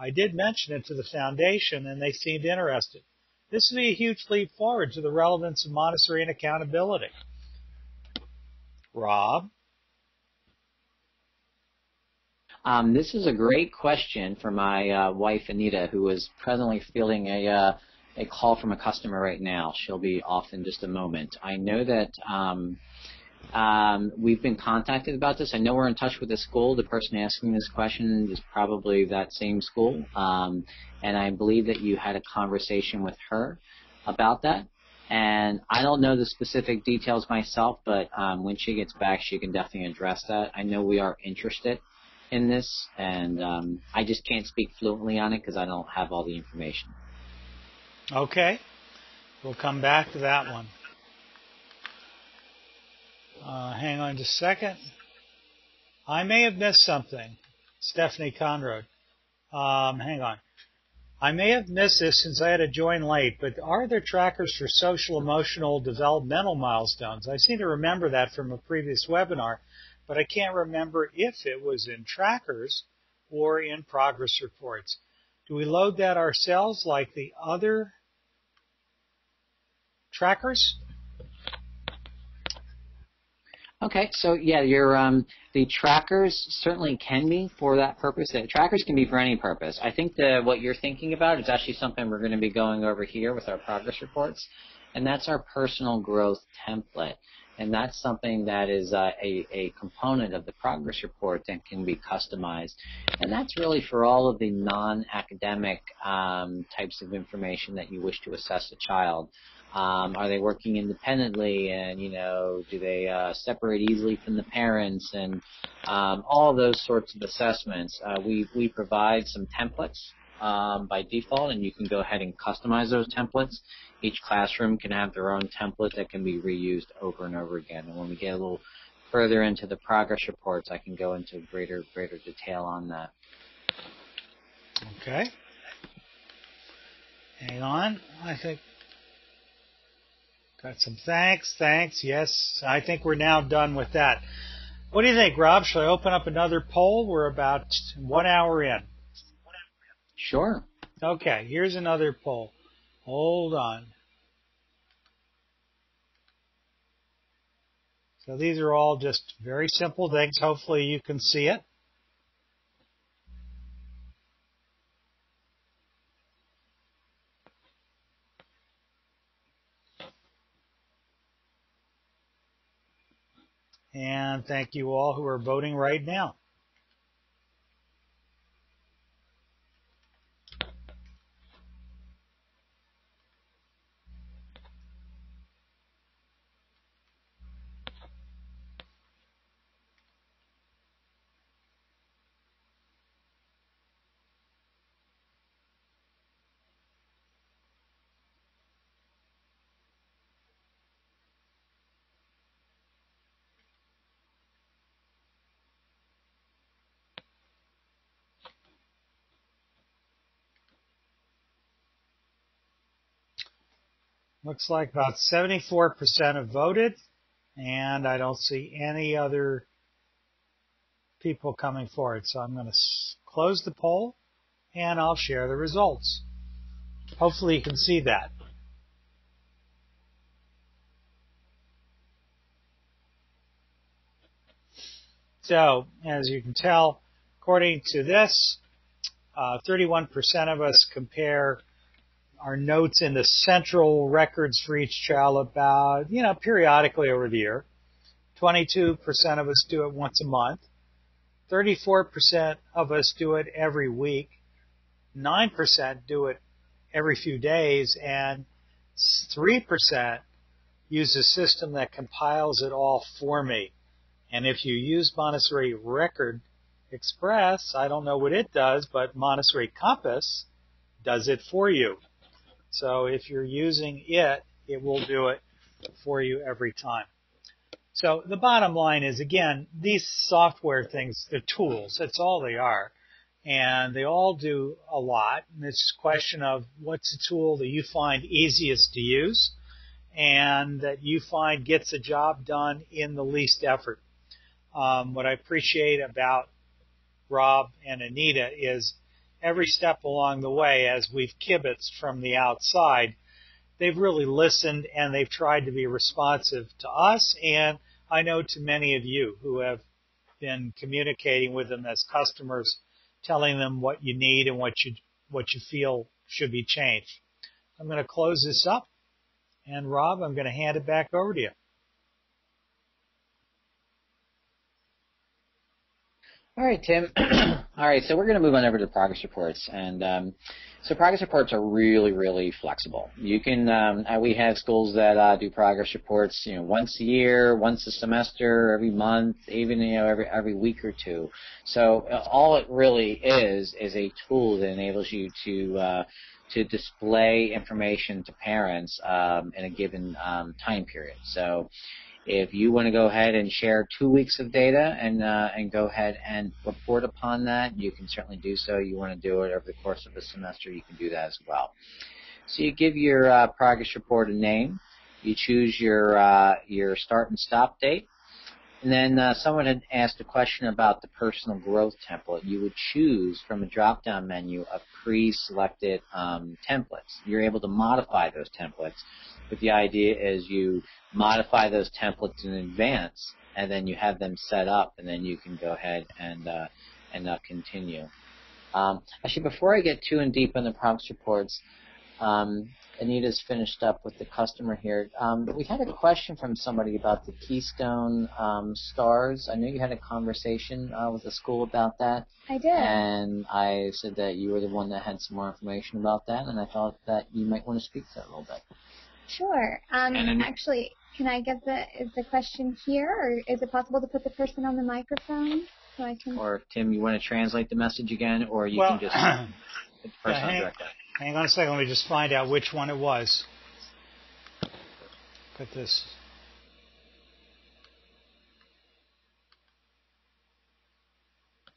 I did mention it to the foundation and they seemed interested. This would be a huge leap forward to the relevance of Montessori and accountability. Rob? Um, this is a great question for my uh, wife Anita, who is presently fielding a uh, a call from a customer right now. She'll be off in just a moment. I know that um, um, we've been contacted about this. I know we're in touch with the school. The person asking this question is probably that same school, um, and I believe that you had a conversation with her about that. And I don't know the specific details myself, but um, when she gets back, she can definitely address that. I know we are interested in this, and um, I just can't speak fluently on it because I don't have all the information. Okay. We'll come back to that one. Uh, hang on just a second. I may have missed something. Stephanie Conrad. Um, hang on. I may have missed this since I had to join late, but are there trackers for social, emotional, developmental milestones? I seem to remember that from a previous webinar, but I can't remember if it was in trackers or in progress reports. Do we load that ourselves like the other trackers? Okay, so yeah, your um, the trackers certainly can be for that purpose. The trackers can be for any purpose. I think that what you're thinking about is actually something we're going to be going over here with our progress reports, and that's our personal growth template and that's something that is uh, a, a component of the progress report that can be customized. And that's really for all of the non-academic um, types of information that you wish to assess a child. Um, are they working independently and you know do they uh, separate easily from the parents and um, all those sorts of assessments uh, we we provide some templates um, by default and you can go ahead and customize those templates each classroom can have their own template that can be reused over and over again. And when we get a little further into the progress reports, I can go into greater greater detail on that. Okay. Hang on. I think got some thanks, thanks. Yes, I think we're now done with that. What do you think, Rob? Should I open up another poll? We're about one hour in. Sure. Okay, here's another poll. Hold on. So these are all just very simple things. Hopefully you can see it. And thank you all who are voting right now. Looks like about 74% have voted, and I don't see any other people coming forward. So I'm going to close the poll, and I'll share the results. Hopefully you can see that. So, as you can tell, according to this, uh, 31% of us compare our notes in the central records for each child about, you know, periodically over the year. 22% of us do it once a month. 34% of us do it every week. 9% do it every few days. And 3% use a system that compiles it all for me. And if you use Montessori Record Express, I don't know what it does, but Montessori Compass does it for you. So if you're using it, it will do it for you every time. So the bottom line is again, these software things, they're tools. That's all they are. And they all do a lot. And it's just a question of what's the tool that you find easiest to use and that you find gets the job done in the least effort. Um, what I appreciate about Rob and Anita is every step along the way as we've kibitzed from the outside, they've really listened and they've tried to be responsive to us and I know to many of you who have been communicating with them as customers, telling them what you need and what you what you feel should be changed. I'm going to close this up and Rob, I'm going to hand it back over to you. All right, Tim. All right, so we're going to move on over to progress reports, and um, so progress reports are really, really flexible. You can um, uh, we have schools that uh, do progress reports, you know, once a year, once a semester, every month, even you know every every week or two. So uh, all it really is is a tool that enables you to uh, to display information to parents um, in a given um, time period. So if you want to go ahead and share two weeks of data and uh, and go ahead and report upon that, you can certainly do so. You want to do it over the course of a semester, you can do that as well. So you give your uh, progress report a name. You choose your uh, your start and stop date. And then uh, someone had asked a question about the personal growth template. You would choose from a drop-down menu of pre-selected um, templates. You're able to modify those templates but the idea is you modify those templates in advance, and then you have them set up, and then you can go ahead and uh, and uh, continue. Um, actually, before I get too in deep on the prompts reports, um, Anita's finished up with the customer here. Um, we had a question from somebody about the Keystone um, stars. I know you had a conversation uh, with the school about that. I did. And I said that you were the one that had some more information about that, and I thought that you might want to speak to that a little bit. Sure. Um, actually, can I get the is the question here, or is it possible to put the person on the microphone so I can? Or Tim, you want to translate the message again, or you well, can just put the person yeah, hang, on Hang on a second. Let me just find out which one it was. Put this.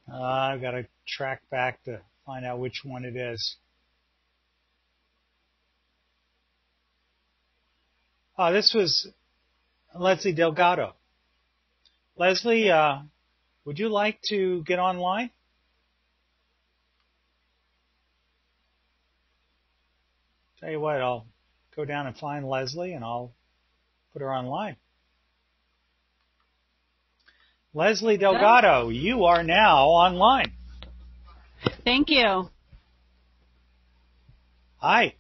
Uh, I've got to track back to find out which one it is. Uh, this was Leslie Delgado. Leslie, uh, would you like to get online? Tell you what, I'll go down and find Leslie and I'll put her online. Leslie Delgado, you are now online. Thank you. Hi.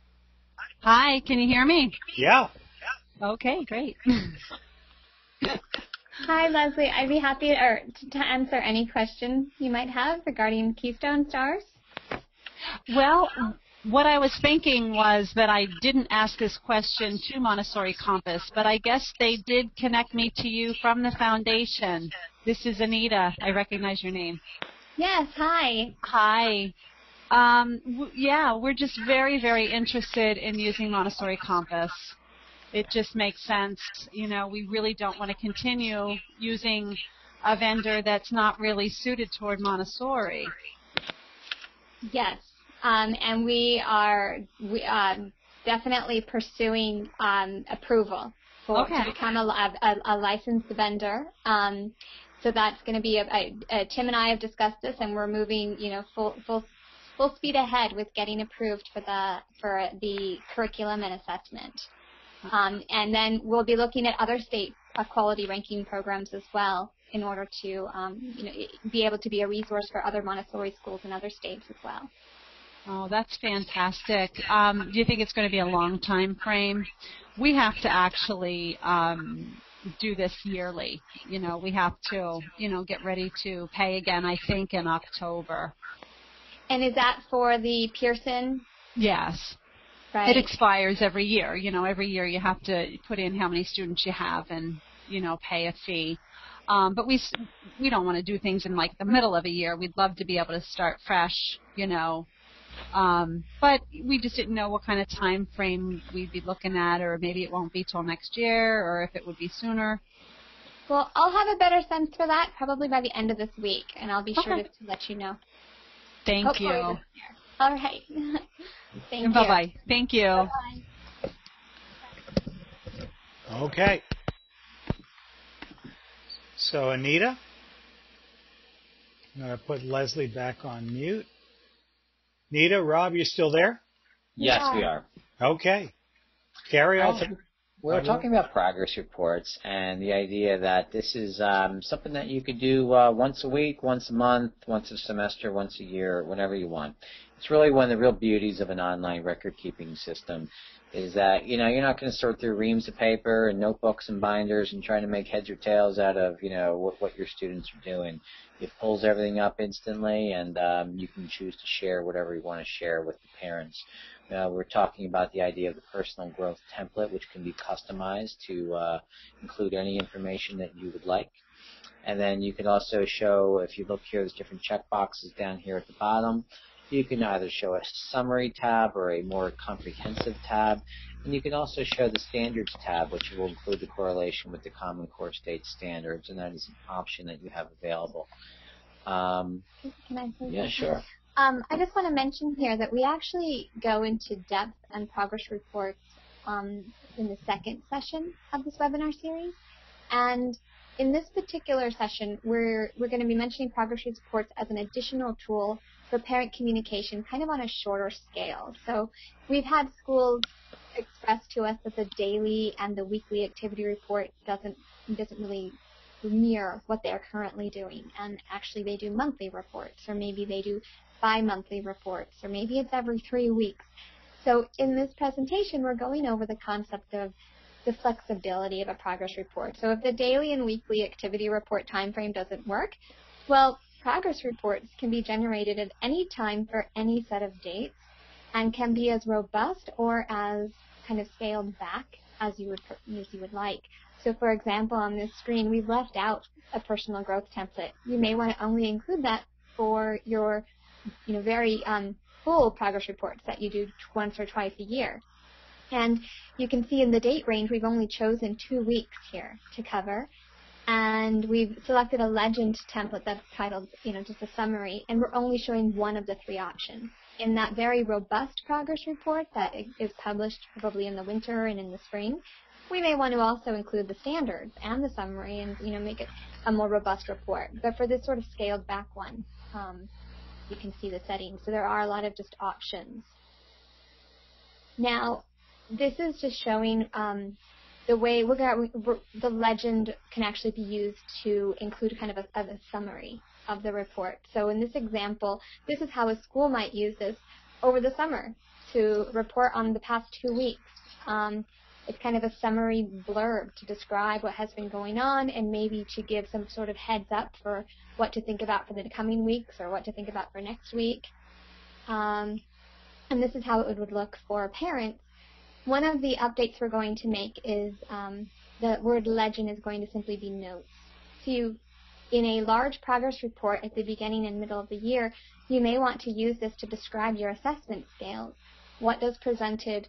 Hi, can you hear me? Yeah. Okay, great. Hi, Leslie. I'd be happy to, or, to answer any questions you might have regarding Keystone Stars. Well, what I was thinking was that I didn't ask this question to Montessori Compass, but I guess they did connect me to you from the foundation. This is Anita. I recognize your name. Yes, hi. Hi. Um, w- yeah, we're just very, very interested in using Montessori Compass it just makes sense. You know, we really don't want to continue using a vendor that's not really suited toward Montessori. Yes, um, and we are we um, definitely pursuing um, approval for okay. to become a, a, a licensed vendor. Um, so that's going to be a, a, Tim and I have discussed this, and we're moving, you know, full full full speed ahead with getting approved for the for the curriculum and assessment. Um, and then we'll be looking at other state uh, quality ranking programs as well in order to um, you know, be able to be a resource for other Montessori schools in other states as well. Oh, that's fantastic. Um, do you think it's going to be a long time frame? We have to actually um, do this yearly. You know, we have to, you know, get ready to pay again. I think in October. And is that for the Pearson? Yes. Right. It expires every year. You know, every year you have to put in how many students you have and you know pay a fee. Um, but we we don't want to do things in like the middle of a year. We'd love to be able to start fresh, you know. Um, but we just didn't know what kind of time frame we'd be looking at, or maybe it won't be till next year, or if it would be sooner. Well, I'll have a better sense for that probably by the end of this week, and I'll be okay. sure to, to, let you know. Thank Hopefully you. All right. Thank bye you. bye. Thank you. Bye-bye. Okay. So Anita, I'm going to put Leslie back on mute. Anita, Rob, you still there? Yes, Yeah. we are. Okay. Carry Well, on. We were talking about progress reports and the idea that this is um, something that you could do uh, once a week, once a month, once a semester, once a year, whenever you want. It's really one of the real beauties of an online record keeping system is that you know you're not going to sort through reams of paper and notebooks and binders and trying to make heads or tails out of you know what, what your students are doing. It pulls everything up instantly, and um, you can choose to share whatever you want to share with the parents. Uh, we're talking about the idea of the personal growth template, which can be customized to uh, include any information that you would like. And then you can also show, if you look here, there's different check boxes down here at the bottom. You can either show a summary tab or a more comprehensive tab. And you can also show the standards tab, which will include the correlation with the Common Core State standards, and that is an option that you have available. Um, Can I say yeah, something? sure. Um, I just want to mention here that we actually go into depth and progress reports um, in the second session of this webinar series. And in this particular session, we're, we're going to be mentioning progress reports as an additional tool for parent communication, kind of on a shorter scale. So we've had schools express to us that the daily and the weekly activity report doesn't doesn't really mirror what they're currently doing. And actually, they do monthly reports, or maybe they do bi-monthly reports, or maybe it's every three weeks. So in this presentation, we're going over the concept of the flexibility of a progress report. So if the daily and weekly activity report time frame doesn't work, well, progress reports can be generated at any time for any set of dates and can be as robust or as kind of scaled back as you would as you would like. So for example, on this screen, we've left out a personal growth template. You may want to only include that for your you know, very um, full progress reports that you do once or twice a year. And you can see in the date range, we've only chosen two weeks here to cover. And we've selected a legend template that's titled, you know, just a summary, and we're only showing one of the three options. In that very robust progress report that is published probably in the winter and in the spring, we may want to also include the standards and the summary and, you know, make it a more robust report. But for this sort of scaled back one, um, you can see the settings. So there are a lot of just options. Now, this is just showing um, the way the legend can actually be used to include kind of a, of a summary of the report. So in this example, this is how a school might use this over the summer to report on the past two weeks. Um, it's kind of a summary blurb to describe what has been going on and maybe to give some sort of heads up for what to think about for the coming weeks or what to think about for next week. Um, and this is how it would look for parents. One of the updates we're going to make is um, the word legend is going to simply be notes. So you, in a large progress report at the beginning and middle of the year, you may want to use this to describe your assessment scales. What does presented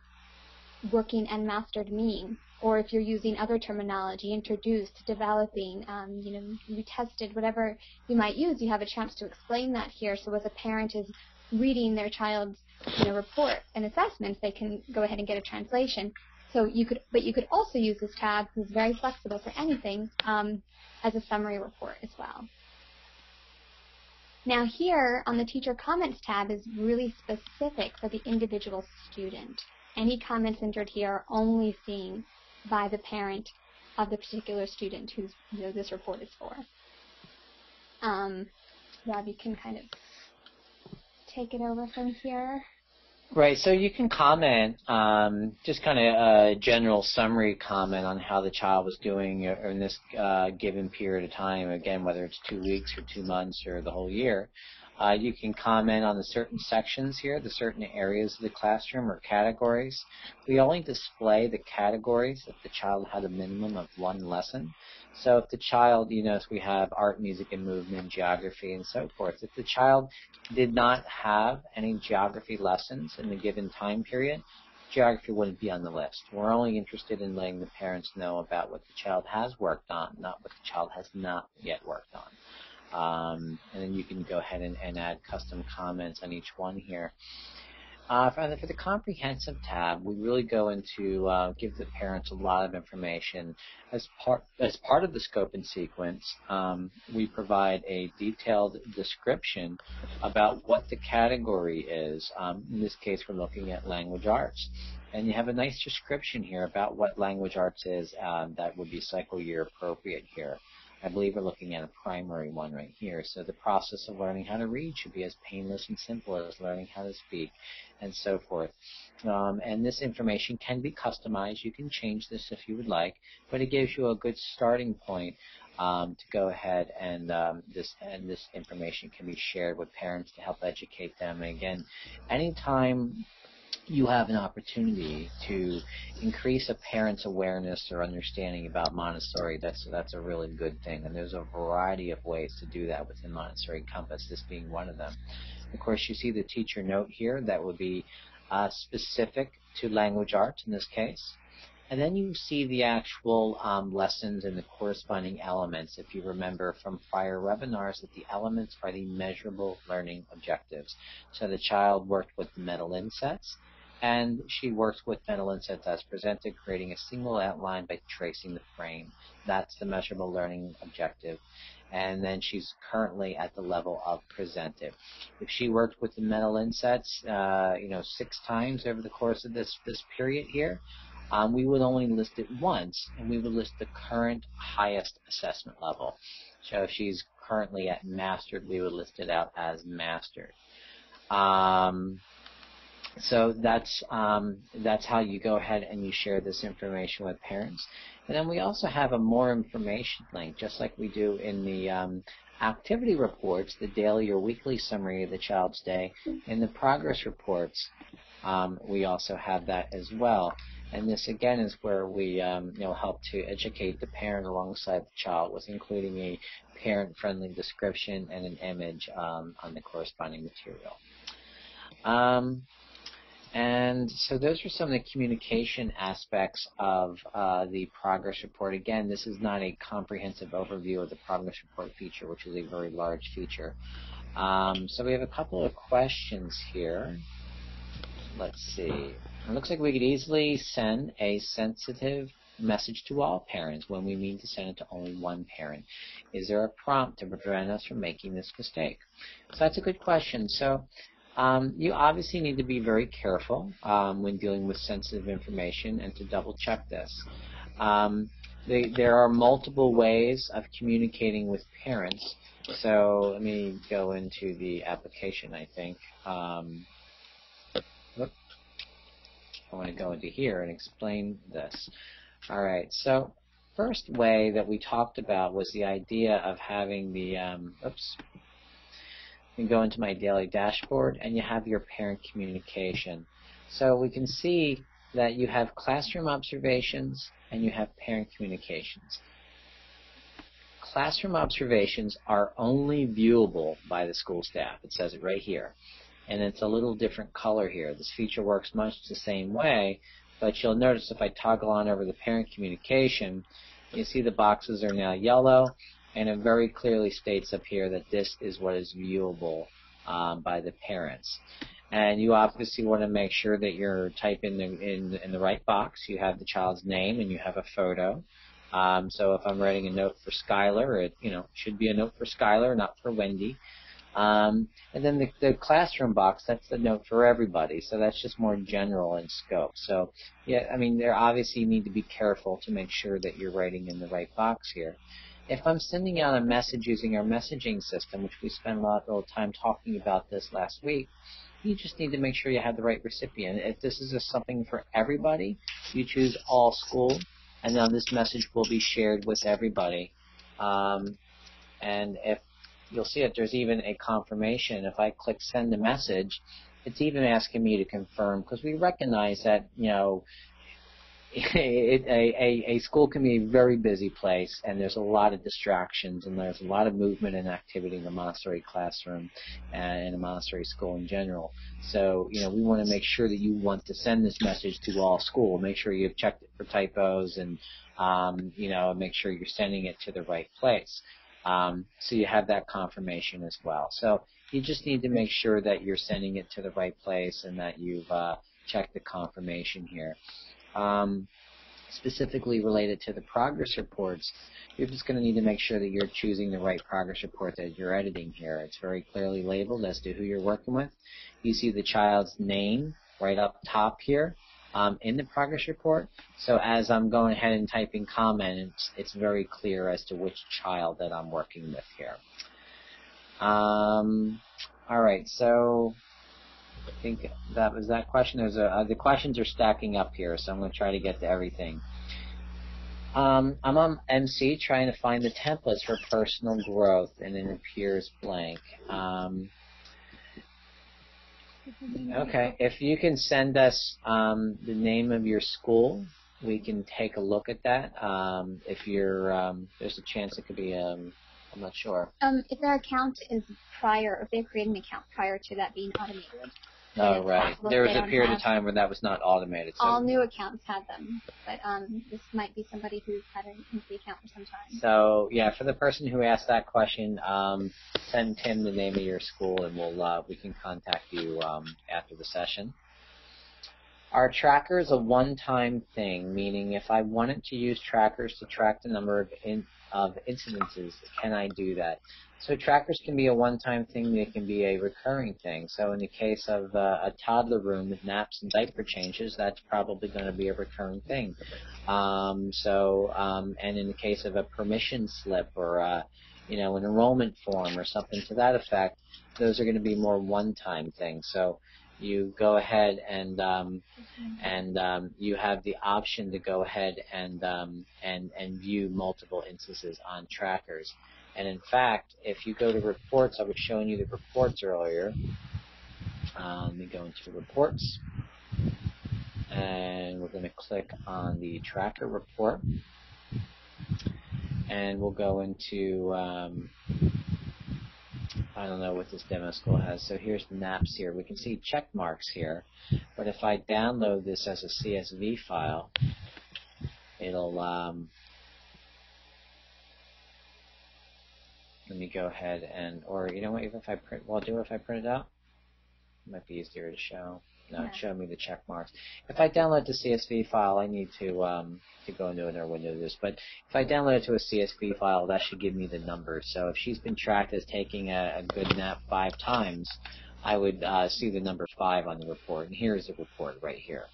working and mastered mean? Or if you're using other terminology, introduced, developing, um, you know, you tested, whatever you might use, you have a chance to explain that here. So as a parent is reading their child's you know, report and assessments, they can go ahead and get a translation. So you could, but you could also use this tab, it's very flexible for anything, um, as a summary report as well. Now here on the teacher comments tab is really specific for the individual student. Any comments entered here are only seen by the parent of the particular student whose you know, this report is for. Um, Rob, you can kind of take it over from here. Right. So you can comment, um, just kind of a general summary comment on how the child was doing in this uh, given period of time. Again, whether it's two weeks or two months or the whole year. Uh, you can comment on the certain sections here, the certain areas of the classroom or categories. We only display the categories if the child had a minimum of one lesson. So if the child, you know, if we have art, music, and movement, geography, and so forth, if the child did not have any geography lessons in the given time period, geography wouldn't be on the list. We're only interested in letting the parents know about what the child has worked on, not what the child has not yet worked on. Um, and then you can go ahead and, and add custom comments on each one here. Uh, for, the, for, the, comprehensive tab, we really go into uh, give the parents a lot of information as part as part of the scope and sequence. Um, we provide a detailed description about what the category is. Um, in this case, we're looking at language arts, and you have a nice description here about what language arts is um, that would be cycle year appropriate here. I believe we're looking at a primary one right here. So the process of learning how to read should be as painless and simple as learning how to speak and so forth. Um, and this information can be customized. You can change this if you would like, but it gives you a good starting point um, to go ahead and um, this and this information can be shared with parents to help educate them. And again, anytime you have an opportunity to increase a parent's awareness or understanding about Montessori, that's that's a really good thing. And there's a variety of ways to do that within Montessori Compass, this being one of them. Of course, you see the teacher note here that would be uh, specific to language arts in this case. And then you see the actual um, lessons and the corresponding elements. If you remember from prior webinars that the elements are the measurable learning objectives. So the child worked with the metal insets and she works with metal insets as presented, creating a single outline by tracing the frame. That's the measurable learning objective. And then she's currently at the level of presented. If she worked with the metal insets, uh, you know, six times over the course of this this period here, um, we would only list it once, and we would list the current highest assessment level. So if she's currently at mastered, we would list it out as mastered. Um, so that's um, that's how you go ahead and you share this information with parents. And then we also have a more information link, just like we do in the um, activity reports, the daily or weekly summary of the child's day. In the progress reports, um, we also have that as well. And this again is where we um, you know help to educate the parent alongside the child with including a parent-friendly description and an image um, on the corresponding material. And so those are some of the communication aspects of uh, the progress report. Again, this is not a comprehensive overview of the progress report feature, which is a very large feature. Um, so we have a couple of questions here. Let's see. It looks like we could easily send a sensitive message to all parents when we mean to send it to only one parent. Is there a prompt to prevent us from making this mistake? So that's a good question. So um, you obviously need to be very careful um, when dealing with sensitive information and to double check this. Um, they, there are multiple ways of communicating with parents. So let me go into the application, I think. Um, I want to go into here and explain this. All right, so first way that we talked about was the idea of having the, um, oops, you go into my daily dashboard and you have your parent communication. So we can see that you have classroom observations and you have parent communications. Classroom observations are only viewable by the school staff. It says it right here. And it's a little different color here. This feature works much the same way, but you'll notice if I toggle on over the parent communication, you see the boxes are now yellow and it very clearly states up here that this is what is viewable um, by the parents. And you obviously want to make sure that you're typing in, in, in the right box. You have the child's name and you have a photo. Um, so if I'm writing a note for Skylar, it you know should be a note for Skylar, not for Wendy. Um, and then the, the classroom box, that's the note for everybody. So that's just more general in scope. So yeah, I mean, there obviously you need to be careful to make sure that you're writing in the right box here. If I'm sending out a message using our messaging system, which we spent a lot of time talking about this last week, you just need to make sure you have the right recipient. If this is something for everybody, you choose all school, and then this message will be shared with everybody. Um, and if you'll see that there's even a confirmation. If I click send a message, it's even asking me to confirm because we recognize that you know it, a, a, a school can be a very busy place and there's a lot of distractions and there's a lot of movement and activity in the Montessori classroom and in a Montessori school in general. So, you know, we want to make sure that you want to send this message to all school. Make sure you've checked it for typos and, um, you know, make sure you're sending it to the right place. Um, so you have that confirmation as well. So you just need to make sure that you're sending it to the right place and that you've uh, checked the confirmation here. Um, specifically related to the progress reports, you're just going to need to make sure that you're choosing the right progress report that you're editing here. It's very clearly labeled as to who you're working with. You see the child's name right up top here um, in the progress report. So as I'm going ahead and typing comment, it's, it's very clear as to which child that I'm working with here. Um, all right, so I think that was that question. There's a, uh, the questions are stacking up here, so I'm going to try to get to everything. Um, I'm on MC trying to find the templates for personal growth, and it appears blank. Um, Okay. If you can send us um, the name of your school, we can take a look at that. Um, if you're, um, there's a chance it could be, um, I'm not sure. Um, if their account is prior, if they've created an account prior to that being automated, Oh, right. There was a period of time where that was not automated. So. All new accounts had them, but um, this might be somebody who's had an empty account for some time. So, yeah, for the person who asked that question, um, send Tim the name of your school, and we'll uh, we can contact you um, after the session. Our tracker is a one-time thing, meaning if I wanted to use trackers to track the number of in, of incidences, can I do that? So trackers can be a one-time thing, they can be a recurring thing. So in the case of uh, a toddler room with naps and diaper changes, that's probably going to be a recurring thing. Um, so, um, and in the case of a permission slip or a, you know, an enrollment form or something to that effect, those are going to be more one-time things. So you go ahead and um, and um, you have the option to go ahead and um, and and view multiple instances on trackers. And in fact, if you go to reports, I was showing you the reports earlier. Um, let me go into reports. And we're going to click on the tracker report. And we'll go into, um, I don't know what this demo school has. So here's the maps here. We can see check marks here. But if I download this as a CSV file, it'll um, let me go ahead and, or you know what, even if I print, well, I'll do it if I print it out. It might be easier to show. Show me the check marks. If I download the CSV file, I need to um, to go into another window of this. But if I download it to a CSV file, that should give me the numbers. So if she's been tracked as taking a, a good nap five times, I would uh, see the number five on the report. And here's the report right here.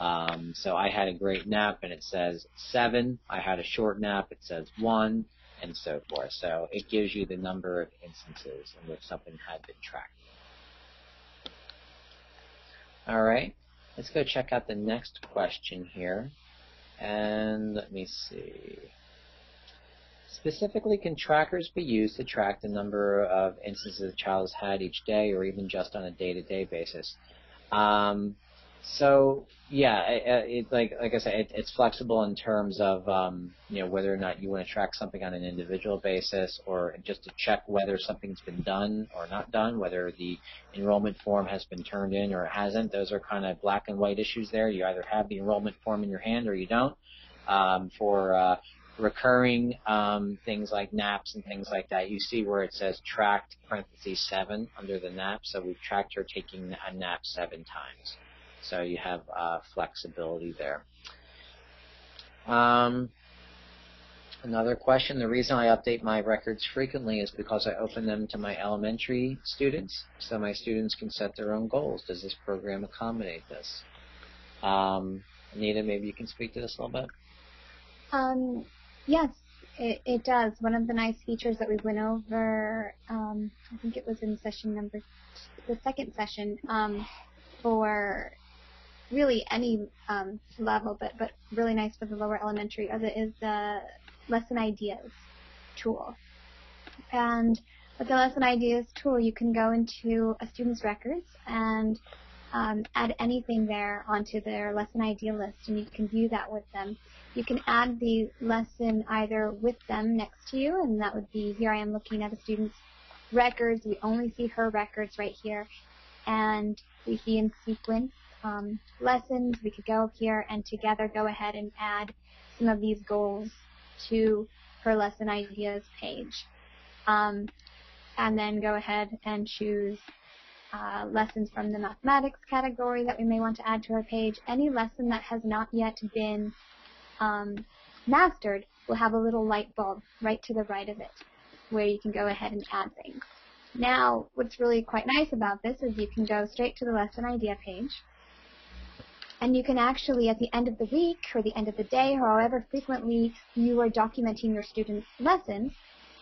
Um, so I had a great nap, and it says seven. I had a short nap. It says one and so forth. So it gives you the number of instances in which something had been tracked. All right, let's go check out the next question here. And let me see. Specifically, can trackers be used to track the number of instances a child has had each day or even just on a day-to-day basis? Um, so yeah, it, like like I said, it, it's flexible in terms of um, you know whether or not you want to track something on an individual basis or just to check whether something's been done or not done, whether the enrollment form has been turned in or hasn't. Those are kind of black and white issues there. You either have the enrollment form in your hand or you don't. Um, for uh, recurring um, things like naps and things like that, you see where it says tracked parentheses seven under the nap. So we've tracked her taking a nap seven times. So you have uh, flexibility there. Um, another question. The reason I update my records frequently is because I open them to my elementary students so my students can set their own goals. Does this program accommodate this? Um, Anita, maybe you can speak to this a little bit. Um, yes, it, it, does. One of the nice features that we went over, um, I think it was in session number, the second session, um, for really any um, level, but but really nice for the lower elementary, is the lesson ideas tool. And with the lesson ideas tool, you can go into a student's records and um, add anything there onto their lesson idea list, and you can view that with them. You can add the lesson either with them next to you, and that would be here I am looking at a student's records. We only see her records right here, and we see in sequence um, lessons. We could go here and together go ahead and add some of these goals to her lesson ideas page. Um, and then go ahead and choose uh, lessons from the mathematics category that we may want to add to our page. Any lesson that has not yet been um, mastered will have a little light bulb right to the right of it where you can go ahead and add things. Now, what's really quite nice about this is you can go straight to the lesson idea page and you can actually, at the end of the week or the end of the day, however frequently you are documenting your students' lessons,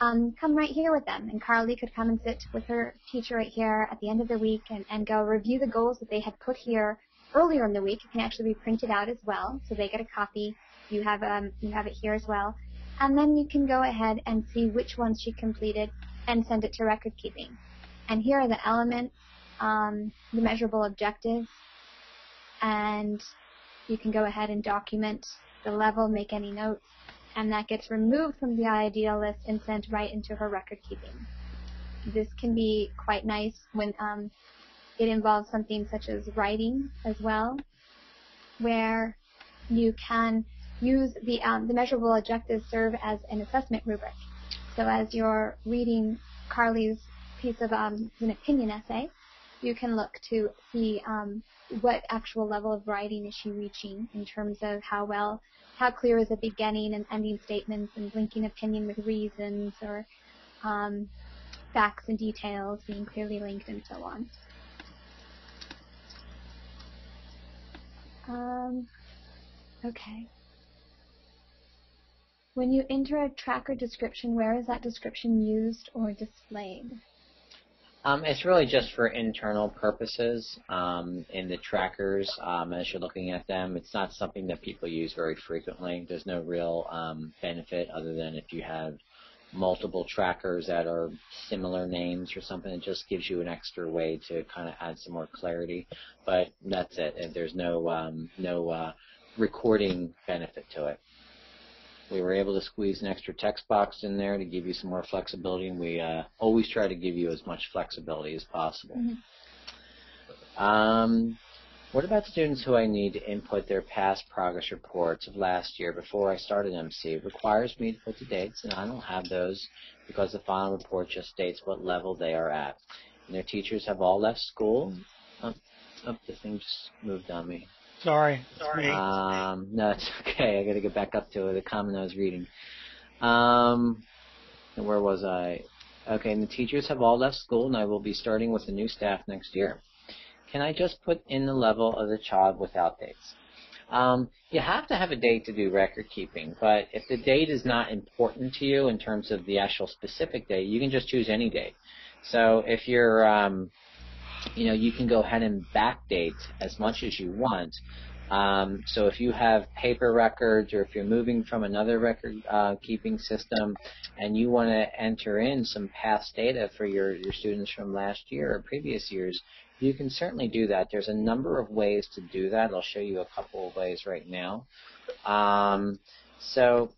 um, come right here with them. And Carly could come and sit with her teacher right here at the end of the week and, and go review the goals that they had put here earlier in the week. It can actually be printed out as well, so they get a copy. You have um, you have it here as well, and then you can go ahead and see which ones she completed and send it to record keeping. And here are the elements, um, the measurable objectives, and you can go ahead and document the level, make any notes, and that gets removed from the idea list and sent right into her record keeping. This can be quite nice when um, it involves something such as writing as well, where you can use the, um, the measurable objectives serve as an assessment rubric. So as you're reading Carly's piece of um, an opinion essay, you can look to see um, what actual level of writing is she reaching in terms of how well how clear is the beginning and ending statements and linking opinion with reasons or um, facts and details being clearly linked and so on. Um, okay. When you enter a tracker description, where is that description used or displayed? Um, it's really just for internal purposes um, in the trackers um, as you're looking at them. It's not something that people use very frequently. There's no real um, benefit other than if you have multiple trackers that are similar names or something. It just gives you an extra way to kind of add some more clarity. But that's it. There's no um, no uh, recording benefit to it. We were able to squeeze an extra text box in there to give you some more flexibility, and we uh, always try to give you as much flexibility as possible. Mm-hmm. Um, what about students who I need to input their past progress reports of last year before I start an MC? It requires me to put the dates, and I don't have those because the final report just states what level they are at. And their teachers have all left school. Oh, oh the thing just moved on me. Sorry. Sorry. Um, no, it's okay. I got to get back up to the comment I was reading. Um, where was I? Okay, and the teachers have all left school, and I will be starting with the new staff next year. Can I just put in the level of the child without dates? Um, you have to have a date to do record keeping, but if the date is not important to you in terms of the actual specific date, you can just choose any date. So if you're um, you know, you can go ahead and backdate as much as you want. Um, so if you have paper records or if you're moving from another record uh, keeping system and you want to enter in some past data for your, your students from last year or previous years, you can certainly do that. There's a number of ways to do that. I'll show you a couple of ways right now. Um, so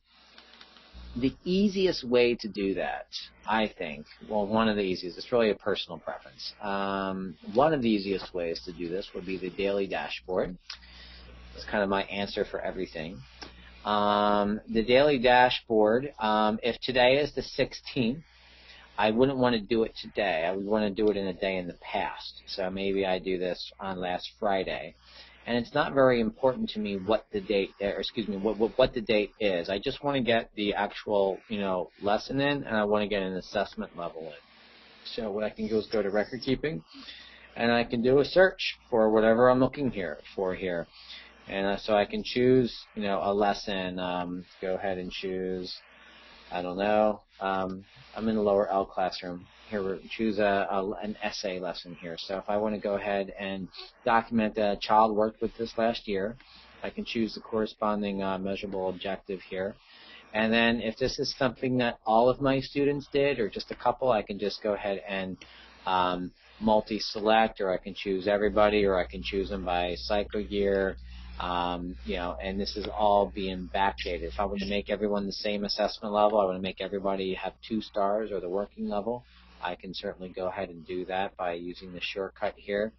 the easiest way to do that, I think, well, one of the easiest, it's really a personal preference. Um, one of the easiest ways to do this would be the daily dashboard. It's kind of my answer for everything. Um, the daily dashboard, um, if today is the 16th, I wouldn't want to do it today. I would want to do it in a day in the past. So maybe I do this on last Friday. And it's not very important to me what the date, or excuse me, what, what, what the date is. I just want to get the actual, you know, lesson in, and I want to get an assessment level in. So what I can do is go to record keeping, and I can do a search for whatever I'm looking here for here. And uh, so I can choose, you know, a lesson. Um, go ahead and choose, I don't know. Um, I'm in the lower El classroom. Here, choose a, a, an essay lesson here. So if I want to go ahead and document that a child worked with this last year, I can choose the corresponding uh, measurable objective here. And then if this is something that all of my students did or just a couple, I can just go ahead and um, multi-select or I can choose everybody or I can choose them by cycle year. Um, you know, and this is all being backdated. If I want to make everyone the same assessment level, I want to make everybody have two stars or the working level. I can certainly go ahead and do that by using the shortcut here.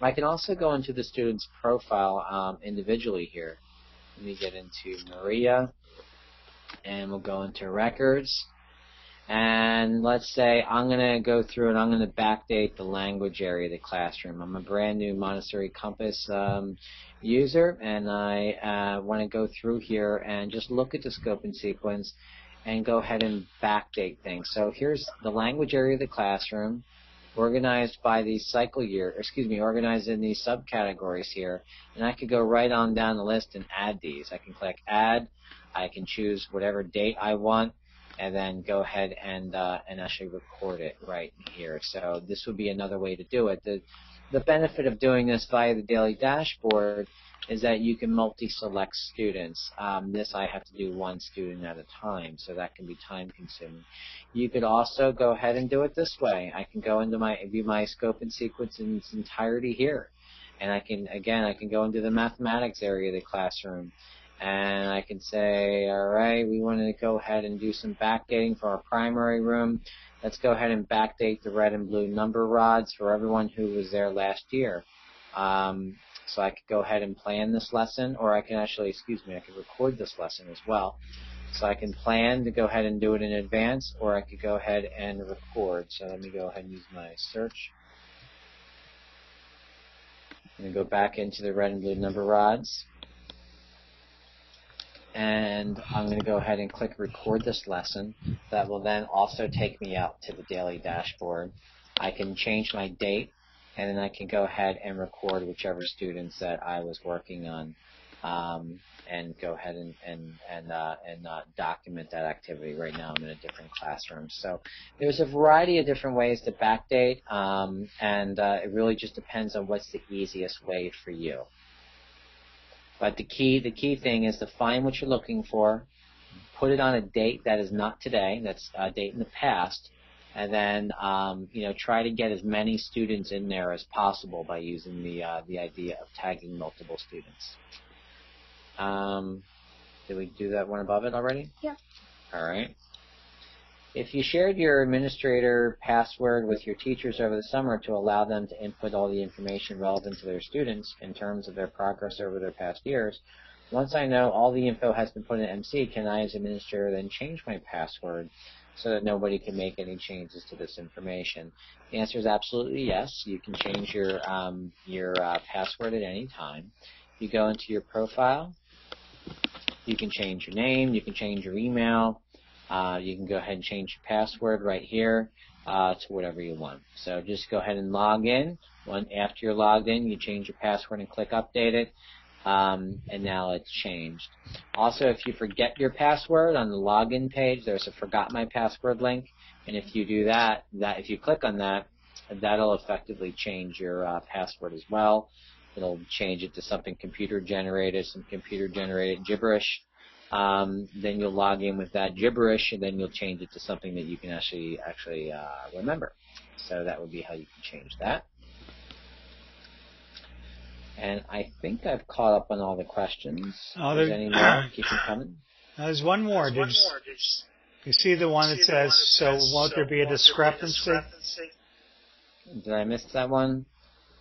I can also go into the student's profile um, individually here. Let me get into Maria, and we'll go into records. And let's say I'm going to go through and I'm going to backdate the language area of the classroom. I'm a brand new Montessori Compass um, user, and I uh, want to go through here and just look at the scope and sequence and go ahead and backdate things. So here's the language area of the classroom, organized by the cycle year, excuse me, organized in these subcategories here, and I could go right on down the list and add these. I can click Add. I can choose whatever date I want and then go ahead and uh, and actually record it right here. So this would be another way to do it. The the benefit of doing this via the daily dashboard is that you can multi-select students. Um, this I have to do one student at a time, so that can be time consuming. You could also go ahead and do it this way. I can go into my view my scope and sequence in its entirety here. And I can, again, I can go into the mathematics area of the classroom and I can say, all right, we want to go ahead and do some backdating for our primary room. Let's go ahead and backdate the red and blue number rods for everyone who was there last year. Um, so I could go ahead and plan this lesson, or I can actually, excuse me, I could record this lesson as well. So I can plan to go ahead and do it in advance, or I could go ahead and record. So let me go ahead and use my search. I'm going to go back into the red and blue number rods and I'm going to go ahead and click record this lesson. That will then also take me out to the daily dashboard. I can change my date and then I can go ahead and record whichever students that I was working on um, and go ahead and and and, uh, and uh, document that activity. Right now, I'm in a different classroom, so there's a variety of different ways to backdate, um, and uh, it really just depends on what's the easiest way for you. But the key, the key thing is to find what you're looking for, put it on a date that is not today, that's a date in the past, and then um, you know try to get as many students in there as possible by using the uh, the idea of tagging multiple students. Um, did we do that one above it already? Yeah. All right. If you shared your administrator password with your teachers over the summer to allow them to input all the information relevant to their students in terms of their progress over their past years, once I know all the info has been put in MC, can I as administrator then change my password so that nobody can make any changes to this information? The answer is absolutely yes. You can change your um, your uh, password at any time. You go into your profile. You can change your name. You can change your email. Uh, you can go ahead and change your password right here uh, to whatever you want. So just go ahead and log in. When after you're logged in, you change your password and click update it. Um, and now it's changed. Also, if you forget your password on the login page, there's a forgot my password link, and if you do that, that if you click on that, that'll effectively change your uh, password as well. It'll change it to something computer generated, some computer generated gibberish, um, then you'll log in with that gibberish, and then you'll change it to something that you can actually actually uh, remember. So that would be how you can change that. And I think I've caught up on all the questions. Oh, there's any more? Keep them coming. There's one more. Did you, you see the one that says, so won't there be a discrepancy? Did I miss that one?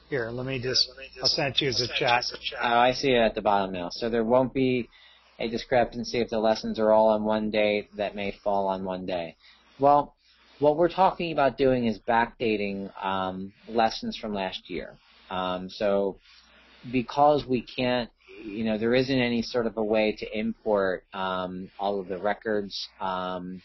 Here, let me just, I'll send it to you as a chat. Oh, I see it at the bottom now. So there won't be a discrepancy if the lessons are all on one day that may fall on one day. Well, what we're talking about doing is backdating um, lessons from last year. Um, so because we can't, you know, there isn't any sort of a way to import um, all of the records, um,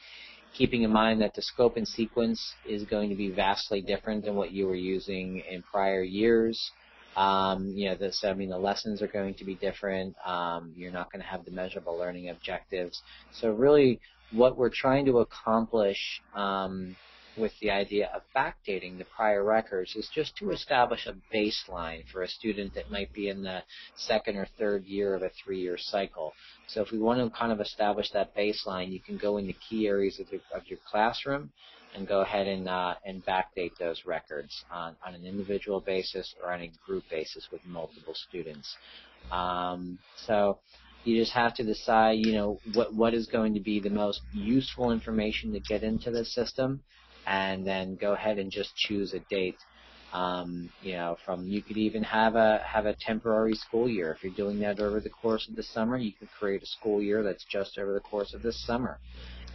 keeping in mind that the scope and sequence is going to be vastly different than what you were using in prior years. Um, you know, this, I mean, the lessons are going to be different. Um, you're not going to have the measurable learning objectives. So really, what we're trying to accomplish um, with the idea of backdating the prior records is just to establish a baseline for a student that might be in the second or third year of a three-year cycle. So if we want to kind of establish that baseline, you can go into key areas of, the, of your classroom and go ahead and uh, and backdate those records on, on an individual basis or on a group basis with multiple students. Um, so you just have to decide, you know, what what is going to be the most useful information to get into the system, and then go ahead and just choose a date. Um, you know, from you could even have a have a temporary school year. If you're doing that over the course of the summer, you could create a school year that's just over the course of this summer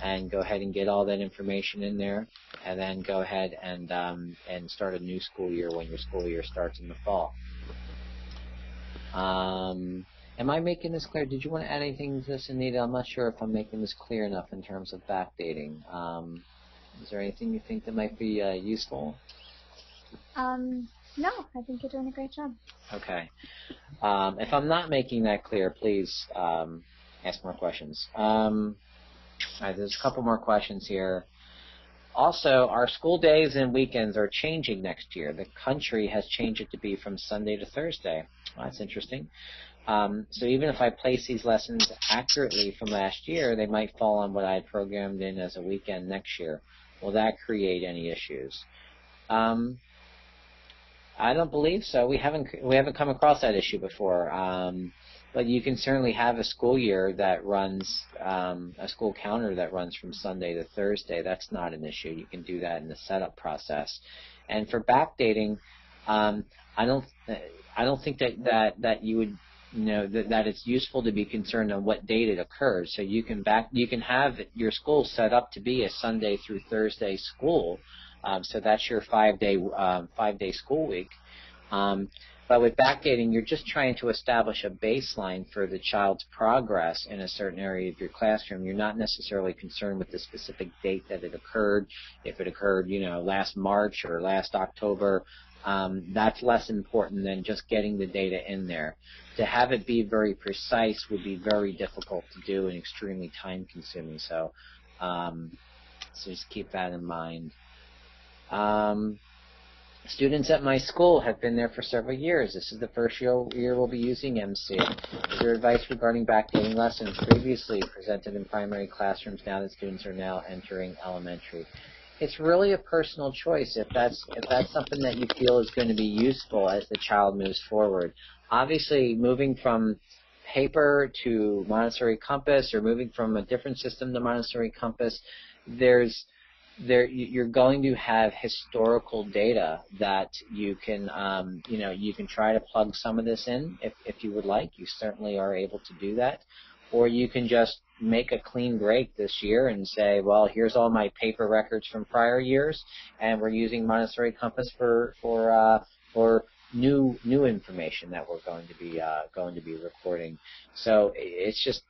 and go ahead and get all that information in there, and then go ahead and um, and start a new school year when your school year starts in the fall. Um, am I making this clear? Did you want to add anything to this, Anita? I'm not sure if I'm making this clear enough in terms of backdating. Um, is there anything you think that might be uh, useful? Um, no, I think you're doing a great job. Okay. Um, if I'm not making that clear, please um, ask more questions. Um, right, there's a couple more questions here. Also, our school days and weekends are changing next year. The country has changed it to be from Sunday to Thursday. Well, that's interesting. Um, so even if I place these lessons accurately from last year, they might fall on what I had programmed in as a weekend next year. Will that create any issues? Um, I don't believe so. We haven't we haven't come across that issue before. Um, but you can certainly have a school year that runs um, a school calendar that runs from Sunday to Thursday. That's not an issue. You can do that in the setup process. And for backdating, um, I don't I don't think that that that you would you know that, that it's useful to be concerned on what date it occurs. So you can back you can have your school set up to be a Sunday through Thursday school. Um, so that's your five day um, five day school week. Um, but with backdating, you're just trying to establish a baseline for the child's progress in a certain area of your classroom. You're not necessarily concerned with the specific date that it occurred. If it occurred, you know, last March or last October, um, that's less important than just getting the data in there. To have it be very precise would be very difficult to do and extremely time consuming. So, um, so just keep that in mind. Um, Students at my school have been there for several years. This is the first year, year we'll be using MC. Is there advice regarding backdating lessons previously presented in primary classrooms now that students are now entering elementary? It's really a personal choice if that's if that's something that you feel is going to be useful as the child moves forward. Obviously, moving from paper to Montessori Compass or moving from a different system to Montessori Compass, there's there you're going to have historical data that you can um, you know you can try to plug some of this in if, if you would like you certainly are able to do that or you can just make a clean break this year and say well here's all my paper records from prior years and we're using Montessori Compass for for uh, for new new information that we're going to be uh, going to be recording. So it's just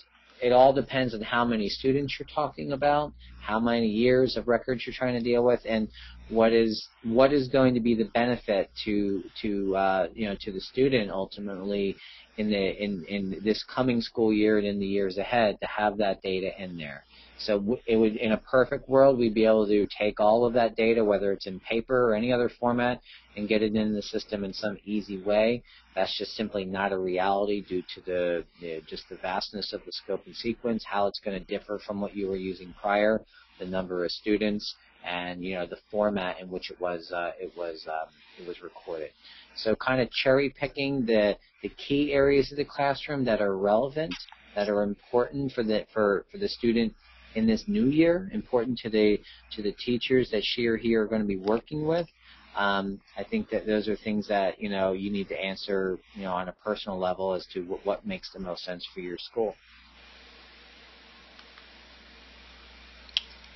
it all depends on how many students you're talking about, how many years of records you're trying to deal with, and what is what is going to be the benefit to to uh, you know to the student ultimately in the in in this coming school year and in the years ahead to have that data in there. So it would, in a perfect world, we'd be able to take all of that data, whether it's in paper or any other format, and get it in the system in some easy way. That's just simply not a reality due to the, just the vastness of the scope and sequence, how it's going to differ from what you were using prior, the number of students, and you know the format in which it was uh, it was um, it was recorded. So kind of cherry picking the, the key areas of the classroom that are relevant, that are important for the for, for the student in this new year, important to the to the teachers that she or he are going to be working with. Um, I think that those are things that you know you need to answer you know on a personal level as to what, what makes the most sense for your school.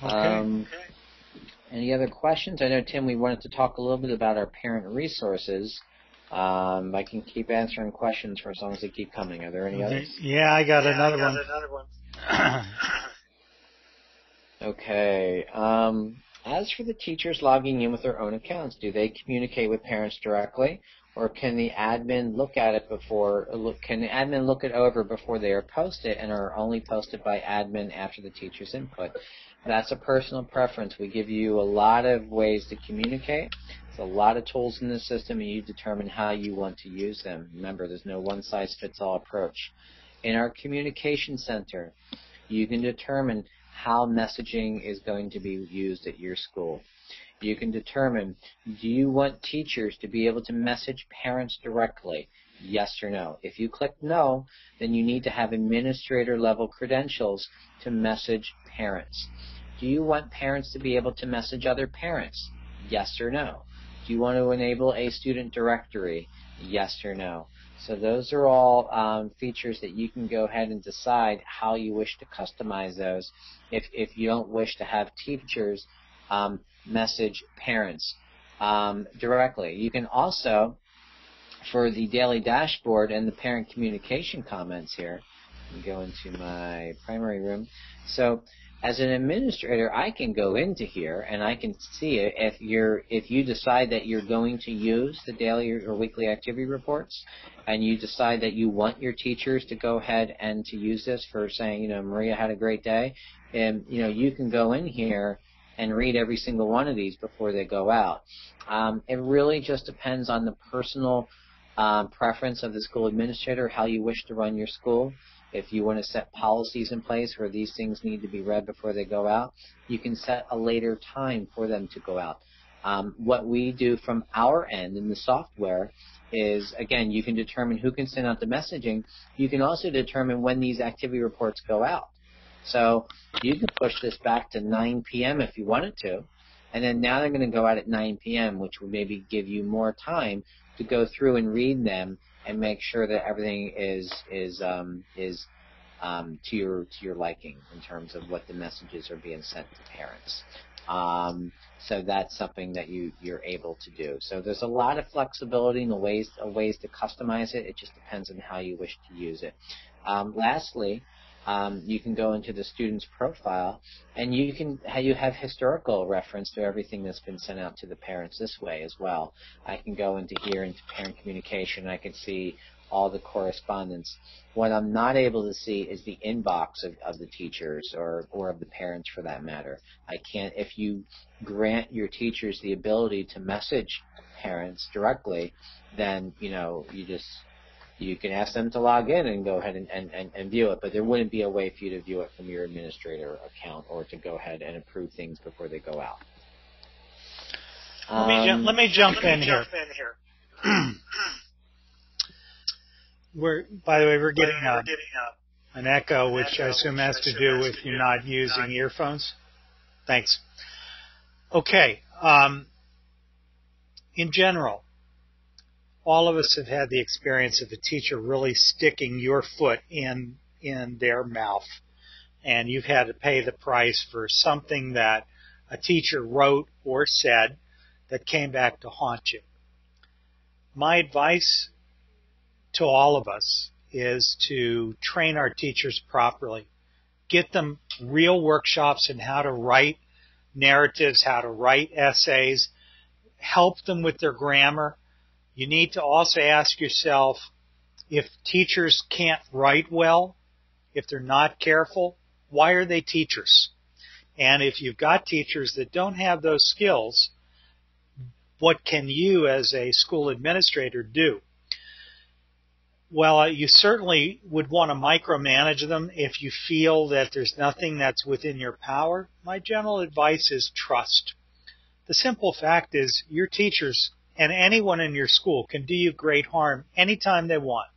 Okay. Um, okay. Any other questions? I know Tim, we wanted to talk a little bit about our parent resources. Um, I can keep answering questions for as long as they keep coming. Are there any others? Yeah, I got yeah, another I got one. Another one. okay. Um, as for the teachers logging in with their own accounts, do they communicate with parents directly, or can the admin look at it before? Look, can the admin look it over before they are posted and are only posted by admin after the teacher's input? That's a personal preference. We give you a lot of ways to communicate. There's a lot of tools in the system, and you determine how you want to use them. Remember, there's no one-size-fits-all approach. In our communication center, you can determine how messaging is going to be used at your school. You can determine, do you want teachers to be able to message parents directly? Yes or no. If you click no, then you need to have administrator level credentials to message parents. Do you want parents to be able to message other parents? Yes or no. Do you want to enable a student directory? Yes or no. So those are all um, features that you can go ahead and decide how you wish to customize those if, if you don't wish to have teachers um, message parents um, directly. You can also, for the daily dashboard and the parent communication comments here, go into my primary room. So as an administrator, I can go into here and I can see if you're if you decide that you're going to use the daily or weekly activity reports, and you decide that you want your teachers to go ahead and to use this for saying, you know, Maria had a great day, and you know, you can go in here and read every single one of these before they go out. Um, it really just depends on the personal um, preference of the school administrator, how you wish to run your school. If you want to set policies in place where these things need to be read before they go out, you can set a later time for them to go out. Um, what we do from our end in the software is, again, you can determine who can send out the messaging. You can also determine when these activity reports go out. So you can push this back to 9 p.m. if you wanted to, and then now they're going to go out at 9 p.m., which would maybe give you more time to go through and read them and make sure that everything is is um, is um, to your to your liking in terms of what the messages are being sent to parents. Um, so that's something that you you're able to do. So there's a lot of flexibility in the ways ways to customize it. It just depends on how you wish to use it. Um, lastly, um, you can go into the student's profile and you can you have historical reference to everything that's been sent out to the parents this way as well. I can go into here into parent communication. I can see all the correspondence. What I'm not able to see is the inbox of, of the teachers or, or of the parents for that matter. I can't, if you grant your teachers the ability to message parents directly, then, you know, you just, you can ask them to log in and go ahead and, and, and, and, view it, but there wouldn't be a way for you to view it from your administrator account or to go ahead and approve things before they go out. Let me, ju- let me jump, let me in, jump here. in here. we're, by the way, we're getting, a, getting a, an echo, which echo, I assume which has to do with you not using not. earphones. Thanks. Okay. Um, in general, all of us have had the experience of a teacher really sticking your foot in in their mouth and you've had to pay the price for something that a teacher wrote or said that came back to haunt you. My advice to all of us is to train our teachers properly. Get them real workshops in how to write narratives, how to write essays, help them with their grammar, you need to also ask yourself if teachers can't write well, if they're not careful, why are they teachers? And if you've got teachers that don't have those skills, what can you as a school administrator do? Well, you certainly would want to micromanage them if you feel that there's nothing that's within your power. My general advice is trust. The simple fact is your teachers and anyone in your school can do you great harm anytime they want.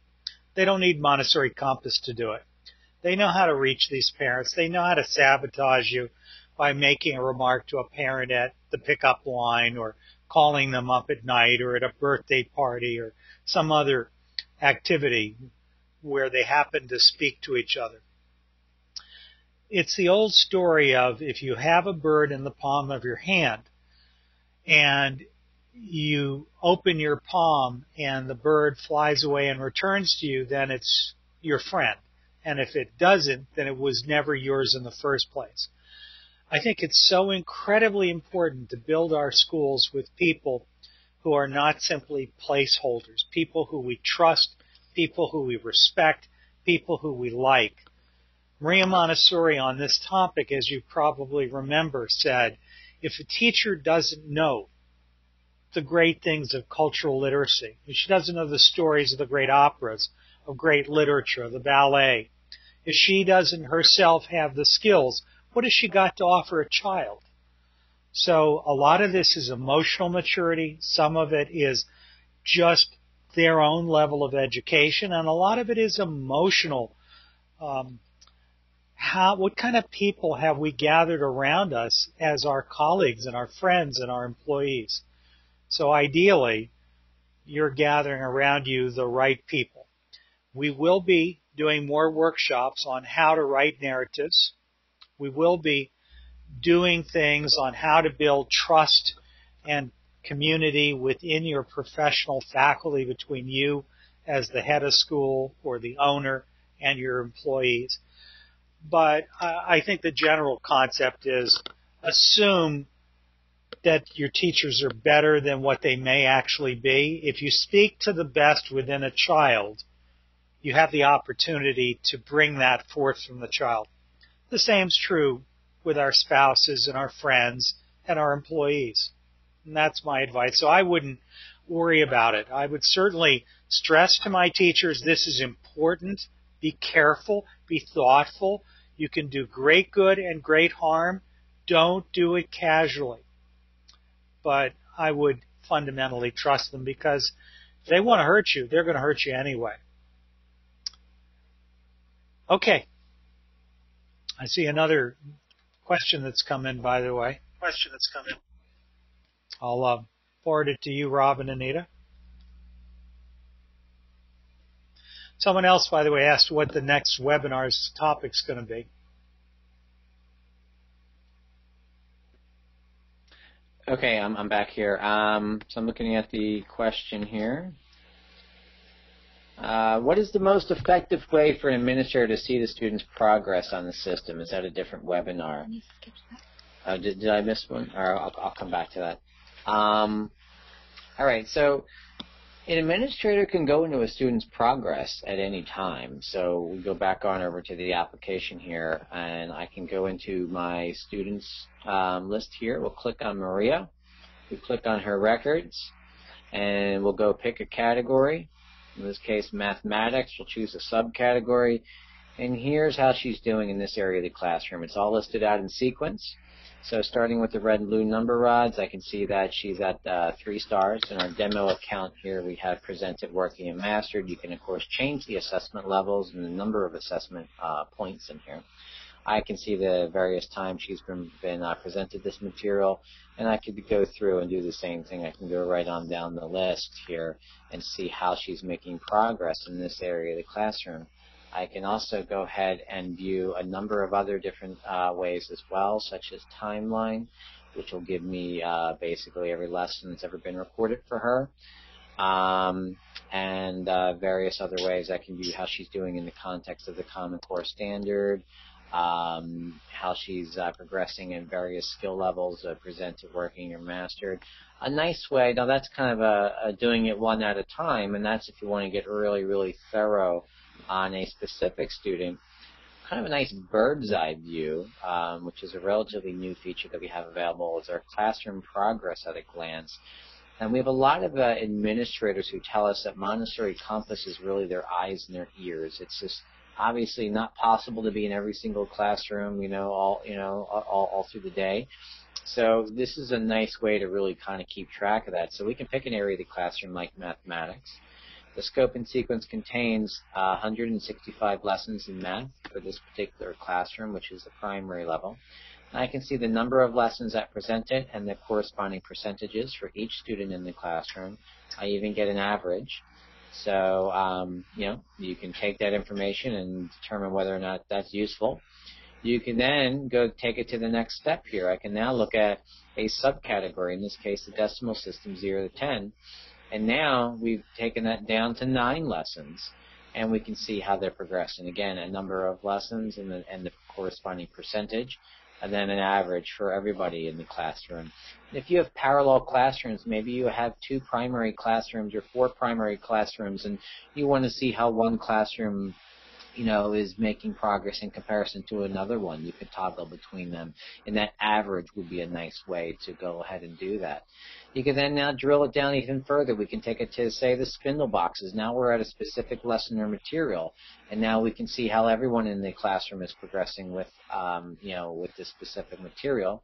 They don't need Montessori Compass to do it. They know how to reach these parents. They know how to sabotage you by making a remark to a parent at the pickup line or calling them up at night or at a birthday party or some other activity where they happen to speak to each other. it's the old story of if you have a bird in the palm of your hand and you open your palm and the bird flies away and returns to you, then it's your friend. And if it doesn't, then it was never yours in the first place. I think it's so incredibly important to build our schools with people who are not simply placeholders, people who we trust, people who we respect, people who we like. Maria Montessori on this topic, as you probably remember, said, if a teacher doesn't know the great things of cultural literacy, if she doesn't know the stories of the great operas, of great literature, of the ballet, if she doesn't herself have the skills, what has she got to offer a child? So a lot of this is emotional maturity. Some of it is just their own level of education, and a lot of it is emotional um, how, what kind of people have we gathered around us as our colleagues and our friends and our employees? So ideally, you're gathering around you the right people. We will be doing more workshops on how to write narratives. We will be doing things on how to build trust and community within your professional faculty between you as the head of school or the owner and your employees but I think the general concept is assume that your teachers are better than what they may actually be. If you speak to the best within a child, you have the opportunity to bring that forth from the child. The same is true with our spouses and our friends and our employees. And that's my advice. So I wouldn't worry about it. I would certainly stress to my teachers this is important. Be careful, be thoughtful, you can do great good and great harm. Don't do it casually. But I would fundamentally trust them because if they want to hurt you, they're going to hurt you anyway. Okay. I see another question that's come in, by the way. Question that's come in. I'll uh, forward it to you, Rob and Anita. Someone else, by the way, asked what the next webinar's topic's going to be. Okay, I'm, I'm back here. Um, so I'm looking at the question here. Uh, what is the most effective way for an administrator to see the student's progress on the system? Is that a different webinar? Uh, did, did I miss one? Or I'll, I'll come back to that. Um, all right, so an administrator can go into a student's progress at any time. So we go back on over to the application here, and I can go into my students um, list here. We'll click on Maria. We click on her records, and we'll go pick a category. In this case, mathematics. We'll choose a subcategory. And here's how she's doing in this area of the classroom. It's all listed out in sequence. So starting with the red and blue number rods, I can see that she's at uh, three stars. In our demo account here, we have presented, working, and mastered. You can, of course, change the assessment levels and the number of assessment uh, points in here. I can see the various times she's been, been uh, presented this material, and I could go through and do the same thing. I can go right on down the list here and see how she's making progress in this area of the classroom. I can also go ahead and view a number of other different uh, ways as well, such as timeline, which will give me uh, basically every lesson that's ever been recorded for her, um, and uh, various other ways I can view how she's doing in the context of the Common Core Standard, um, how she's uh, progressing in various skill levels, uh, presented, working, or mastered. A nice way, now that's kind of a, a doing it one at a time, and that's if you want to get really, really thorough on a specific student, kind of a nice bird's eye view, um, which is a relatively new feature that we have available, is our classroom progress at a glance. And we have a lot of uh, administrators who tell us that Montessori Compass is really their eyes and their ears. It's just obviously not possible to be in every single classroom, you know, all you know, all, all through the day. So this is a nice way to really kind of keep track of that. So we can pick an area of the classroom like mathematics. The scope and sequence contains uh, 165 lessons in math for this particular classroom, which is the primary level. And I can see the number of lessons that presented and the corresponding percentages for each student in the classroom. I even get an average. So, um, you know, you can take that information and determine whether or not that's useful. You can then go take it to the next step here. I can now look at a subcategory, in this case the decimal system 0 to 10, and now we've taken that down to nine lessons and we can see how they're progressing. Again, a number of lessons and the, and the corresponding percentage, and then an average for everybody in the classroom. If you have parallel classrooms, maybe you have two primary classrooms or four primary classrooms, and you want to see how one classroom you know, is making progress in comparison to another one. You could toggle between them, and that average would be a nice way to go ahead and do that. You can then now drill it down even further. We can take it to, say, the spindle boxes. Now we're at a specific lesson or material, and now we can see how everyone in the classroom is progressing with, um, you know, with this specific material.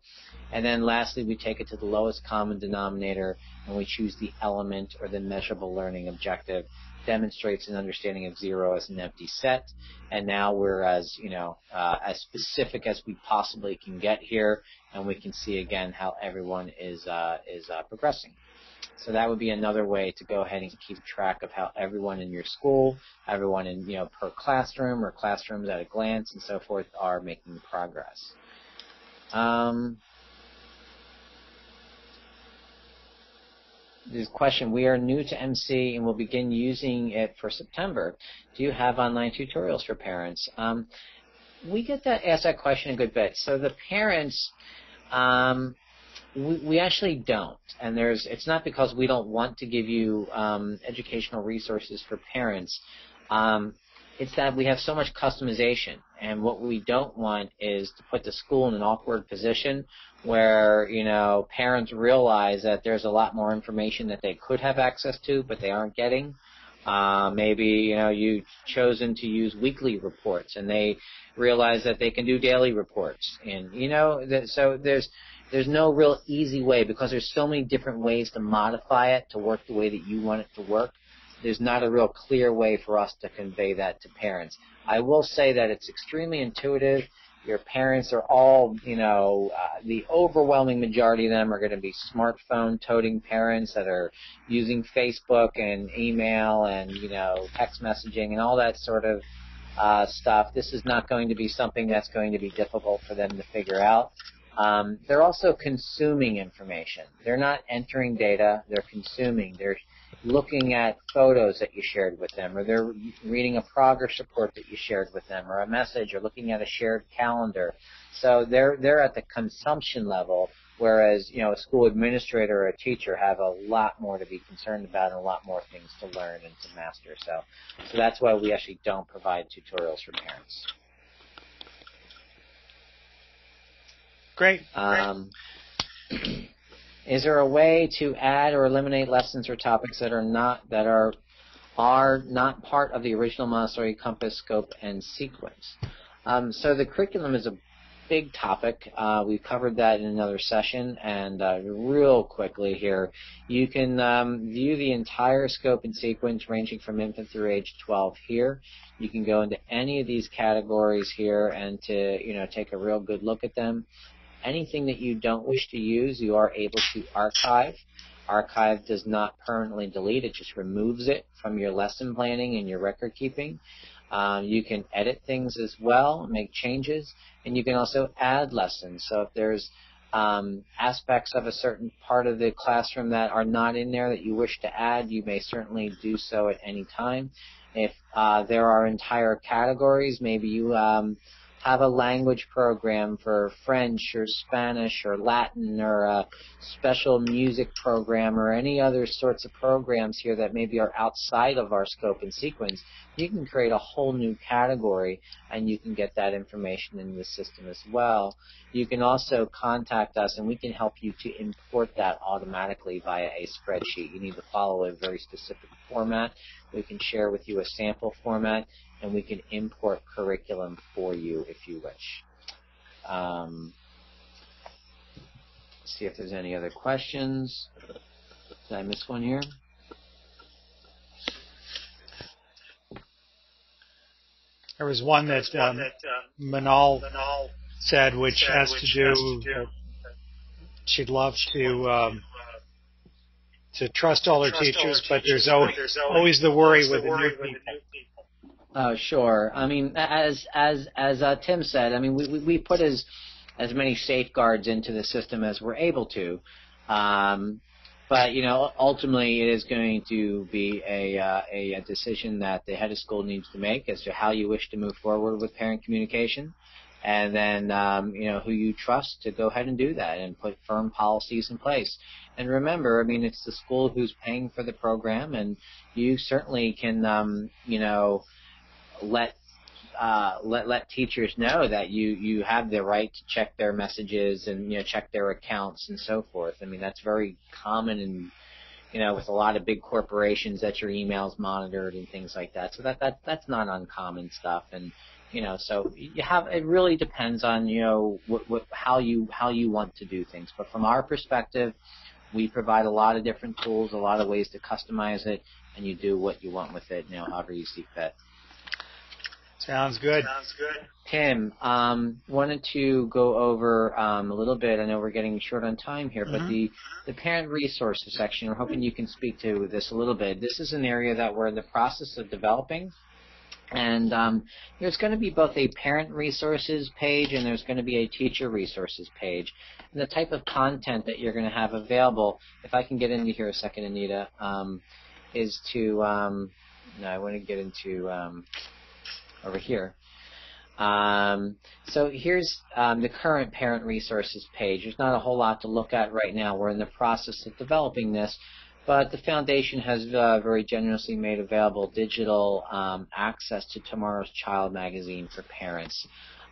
And then lastly, we take it to the lowest common denominator, and we choose the element or the measurable learning objective demonstrates an understanding of zero as an empty set, and now we're as you know uh, as specific as we possibly can get here, and we can see again how everyone is uh, is uh, progressing. So that would be another way to go ahead and keep track of how everyone in your school, everyone in you know per classroom or classrooms at a glance and so forth are making progress. Um, this question, we are new to MC and will begin using it for September. Do you have online tutorials for parents? Um, we get that asked that question a good bit. So the parents, um, we, we actually don't, and there's it's not because we don't want to give you um, educational resources for parents. Um, it's that we have so much customization, and what we don't want is to put the school in an awkward position where you know parents realize that there's a lot more information that they could have access to, but they aren't getting. Uh, maybe you know you've chosen to use weekly reports, and they realize that they can do daily reports, and you know that, so there's there's no real easy way because there's so many different ways to modify it to work the way that you want it to work there's not a real clear way for us to convey that to parents. I will say that it's extremely intuitive. Your parents are all, you know, uh, the overwhelming majority of them are going to be smartphone toting parents that are using Facebook and email and, you know, text messaging and all that sort of uh, stuff. This is not going to be something that's going to be difficult for them to figure out. Um, they're also consuming information. They're not entering data. They're consuming. They're looking at photos that you shared with them, or they're reading a progress report that you shared with them, or a message, or looking at a shared calendar. So they're they're at the consumption level, whereas you know a school administrator or a teacher have a lot more to be concerned about and a lot more things to learn and to master. So so that's why we actually don't provide tutorials for parents. Great. Um, Great. Is there a way to add or eliminate lessons or topics that are not that are are not part of the original Montessori compass scope and sequence? Um, so the curriculum is a big topic. Uh, we covered that in another session, and uh, real quickly here, you can um, view the entire scope and sequence ranging from infant through age 12 here. You can go into any of these categories here and to you know take a real good look at them. Anything that you don't wish to use, you are able to archive. Archive does not permanently delete, it just removes it from your lesson planning and your record keeping. Um, you can edit things as well, make changes, and you can also add lessons. So if there's um, aspects of a certain part of the classroom that are not in there that you wish to add, you may certainly do so at any time. If uh, there are entire categories, maybe you um, have a language program for French or Spanish or Latin or a special music program or any other sorts of programs here that maybe are outside of our scope and sequence, you can create a whole new category and you can get that information in the system as well. You can also contact us and we can help you to import that automatically via a spreadsheet. You need to follow a very specific format. We can share with you a sample format and we can import curriculum for you if you wish. Um, see if there's any other questions. Did I miss one here? There was one that, um, that uh, Manal, Manal said, which said, has, which to has to do. she'd love to um, to trust all her teachers, but there's always, always the worry with the new people. Uh, sure. I mean, as as as uh, Tim said, I mean, we, we, put as as many safeguards into the system as we're able to. Um, but you know, ultimately, it is going to be a, uh, a, a decision that the head of school needs to make as to how you wish to move forward with parent communication, and then um, you know who you trust to go ahead and do that and put firm policies in place. And remember, I mean, it's the school who's paying for the program, and you certainly can, um, you know, let uh, let let teachers know that you you have the right to check their messages and you know check their accounts and so forth. I mean that's very common and you know with a lot of big corporations that your emails monitored and things like that. So that that that's not uncommon stuff and you know so you have it really depends on you know what, what how you how you want to do things. But from our perspective, we provide a lot of different tools, a lot of ways to customize it, and you do what you want with it, you know, however you see fit. Sounds good. Sounds good. Tim, um, wanted to go over um, a little bit. I know we're getting short on time here, but Mhm. the the parent resources section. We're hoping you can speak to this a little bit. This is an area that we're in the process of developing, and um, there's going to be both a parent resources page and there's going to be a teacher resources page. And the type of content that you're going to have available, if I can get into here a second, Anita, um, is to. Um, no, I want to get into. Over here. Um, so here's um, the current parent resources page. There's not a whole lot to look at right now. We're in the process of developing this, but the foundation has uh, very generously made available digital um, access to Tomorrow's Child magazine for parents.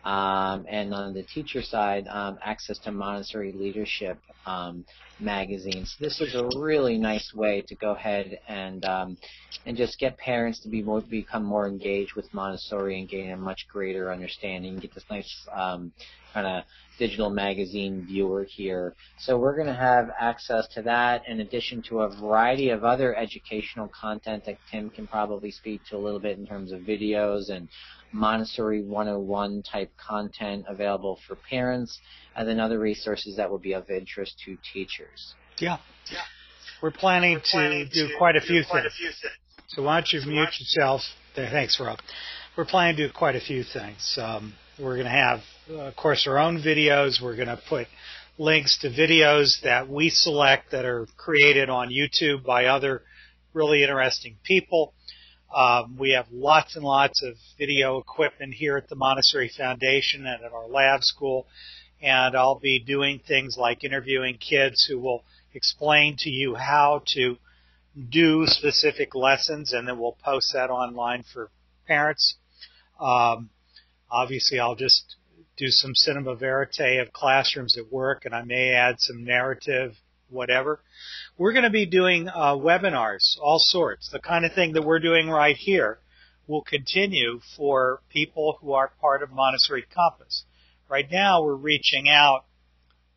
Um, and on the teacher side, um, access to Montessori Leadership um, magazine. So this is a really nice way to go ahead and um, and just get parents to be more become more engaged with Montessori and gain a much greater understanding. Get this nice um, kind of digital magazine viewer here. So we're going to have access to that in addition to a variety of other educational content that Tim can probably speak to a little bit in terms of videos and Montessori 101 type content available for parents, and then other resources that will be of interest to teachers. Yeah. We're planning, We're planning to do quite a do few quite things. a few things. So why don't you So mute yourself? There, thanks, Rob. We're planning to do quite a few things. Um, we're going to have, of course, our own videos. We're going to put links to videos that we select that are created on YouTube by other really interesting people. Um, we have lots and lots of video equipment here at the Montessori Foundation and at our lab school. And I'll be doing things like interviewing kids who will explain to you how to do specific lessons, and then we'll post that online for parents. Um, obviously, I'll just do some cinema verite of classrooms at work, and I may add some narrative, whatever. We're going to be doing uh, webinars, all sorts. The kind of thing that we're doing right here will continue for people who are part of Montessori Compass. Right now, we're reaching out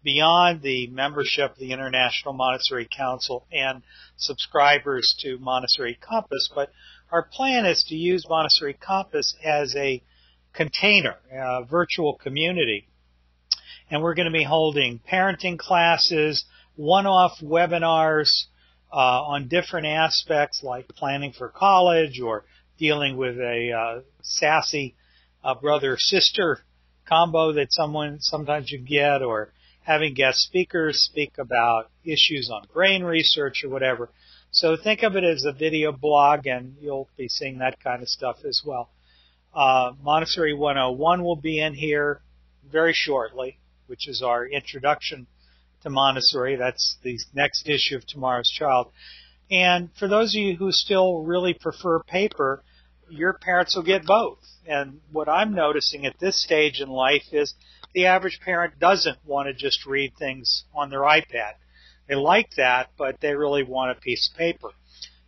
beyond the membership of the International Montessori Council and subscribers to Montessori Compass, but our plan is to use Montessori Compass as a container, a virtual community. And we're going to be holding parenting classes, one-off webinars uh, on different aspects like planning for college or dealing with a uh, sassy uh, brother-sister combo that someone sometimes you get or having guest speakers speak about issues on brain research or whatever. So think of it as a video blog, and you'll be seeing that kind of stuff as well. Uh, Montessori 101 will be in here very shortly, which is our introduction to Montessori. That's the next issue of Tomorrow's Child. And for those of you who still really prefer paper, your parents will get both. And what I'm noticing at this stage in life is the average parent doesn't want to just read things on their iPad. They like that, but they really want a piece of paper.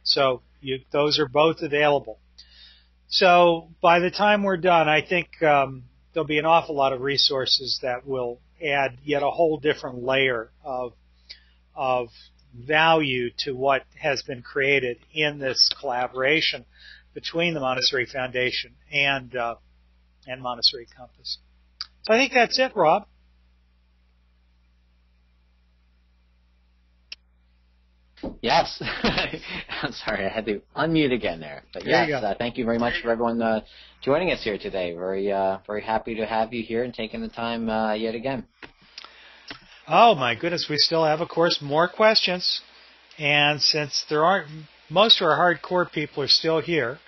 So you, those are both available. So by the time we're done, I think um, there'll be an awful lot of resources that will add yet a whole different layer of of value to what has been created in this collaboration between the Montessori Foundation and uh, and Montessori Compass. So I think that's it, Rob. Yes. I'm sorry, I had to unmute again there. But There yes, go. uh, thank you very much for everyone uh, joining us here today. Very, uh, very happy to have you here and taking the time uh, yet again. Oh my goodness, we still have, of course, more questions. And since there aren't, most of our hardcore people are still here.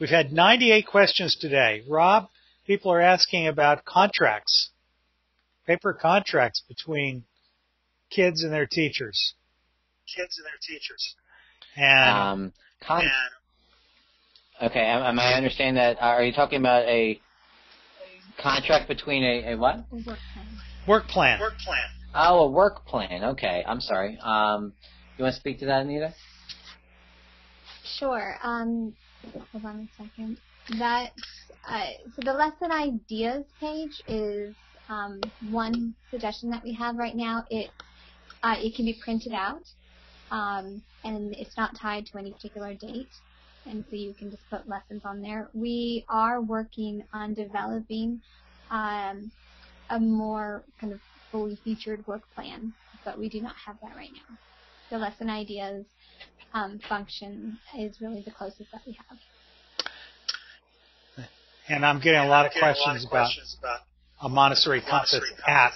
We've had 98 questions today. Rob, people are asking about contracts, paper contracts between kids and their teachers. Kids and their teachers. And, Um, con- and okay, am, am I understanding that? Are you talking about a contract between a, a what? Or work plan. work plan. Work plan. Oh, a work plan. Okay, I'm sorry. Um, you want to speak to that, Anita? Sure. Um, hold on a second. That uh, so the lesson ideas page is um, one suggestion that we have right now. It uh, it can be printed out, um, and it's not tied to any particular date, and so you can just put lessons on there. We are working on developing um, a more kind of fully featured work plan, but we do not have that right now. The lesson ideas um, function is really the closest that we have. And I'm getting a lot of questions about a Montessori Compass app.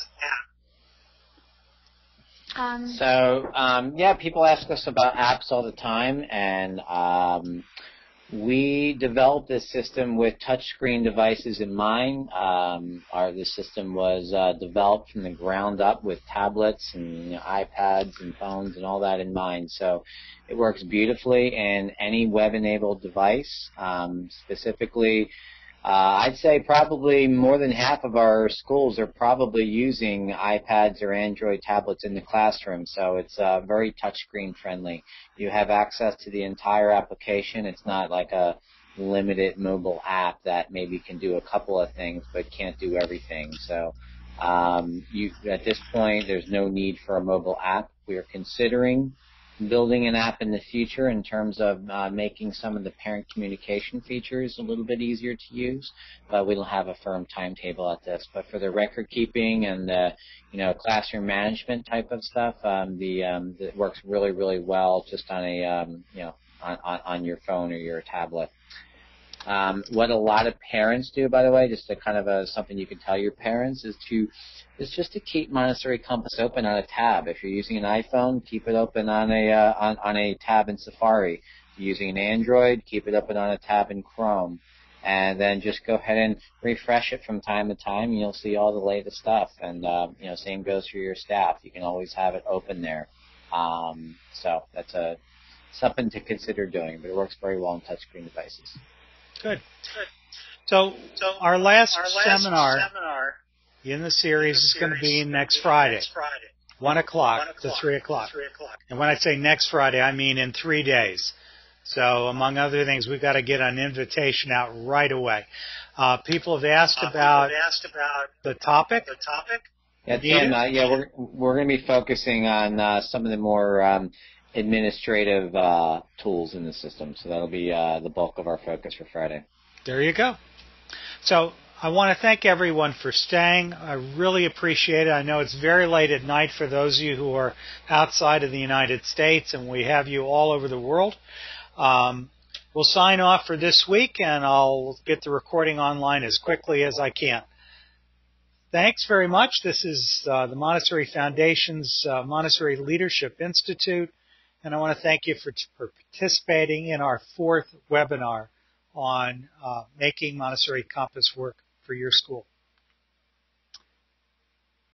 Um, So, um, yeah, people ask us about apps all the time, and um, we developed this system with touchscreen devices in mind. Um, our the system was uh, developed from the ground up with tablets and you know, iPads and phones and all that in mind. So, it works beautifully in any web-enabled device. Um, specifically, uh, I'd say probably more than half of our schools are probably using iPads or Android tablets in the classroom, so it's uh, very touchscreen friendly. You have access to the entire application. It's not like a limited mobile app that maybe can do a couple of things but can't do everything. So um, you, at this point, there's no need for a mobile app. We are considering building an app in the future in terms of uh, making some of the parent communication features a little bit easier to use, but we don't have a firm timetable at this. But for the record keeping and the you know classroom management type of stuff, um, the um, it works really really well just on a um, you know on, on, on your phone or your tablet. Um, what a lot of parents do, by the way, just to kind of a, something you can tell your parents is to is just to keep Montessori Compass open on a tab. If you're using an iPhone, keep it open on a uh, on, on a tab in Safari. If you're using an Android, keep it open on a tab in Chrome. And then just go ahead and refresh it from time to time, and you'll see all the latest stuff. And uh, you know, same goes for your staff. You can always have it open there. Um, so that's a something to consider doing, but it works very well on touchscreen devices. Good. So, our last, Our last seminar, seminar in the series is going to be series next Friday, Next Friday. one o'clock, One to three o'clock. Three o'clock. And when I say next Friday, I mean in three days. So, among other things, we've got to get an invitation out right away. Uh, people have asked Uh, about have asked about the topic. the topic. Yeah, Anita? Tim, uh, yeah, we're we're going to be focusing on uh, some of the more um, administrative uh, tools in the system. So that'll be uh, the bulk of our focus for Friday. There you go. So I want to thank everyone for staying. I really appreciate it. I know it's very late at night for those of you who are outside of the United States, and we have you all over the world. Um, we'll sign off for this week, and I'll get the recording online as quickly as I can. Thanks very much. This is uh, the Montessori Foundation's uh, Montessori Leadership Institute, and I want to thank you for, for participating in our fourth webinar on uh, making Montessori Compass work for your school.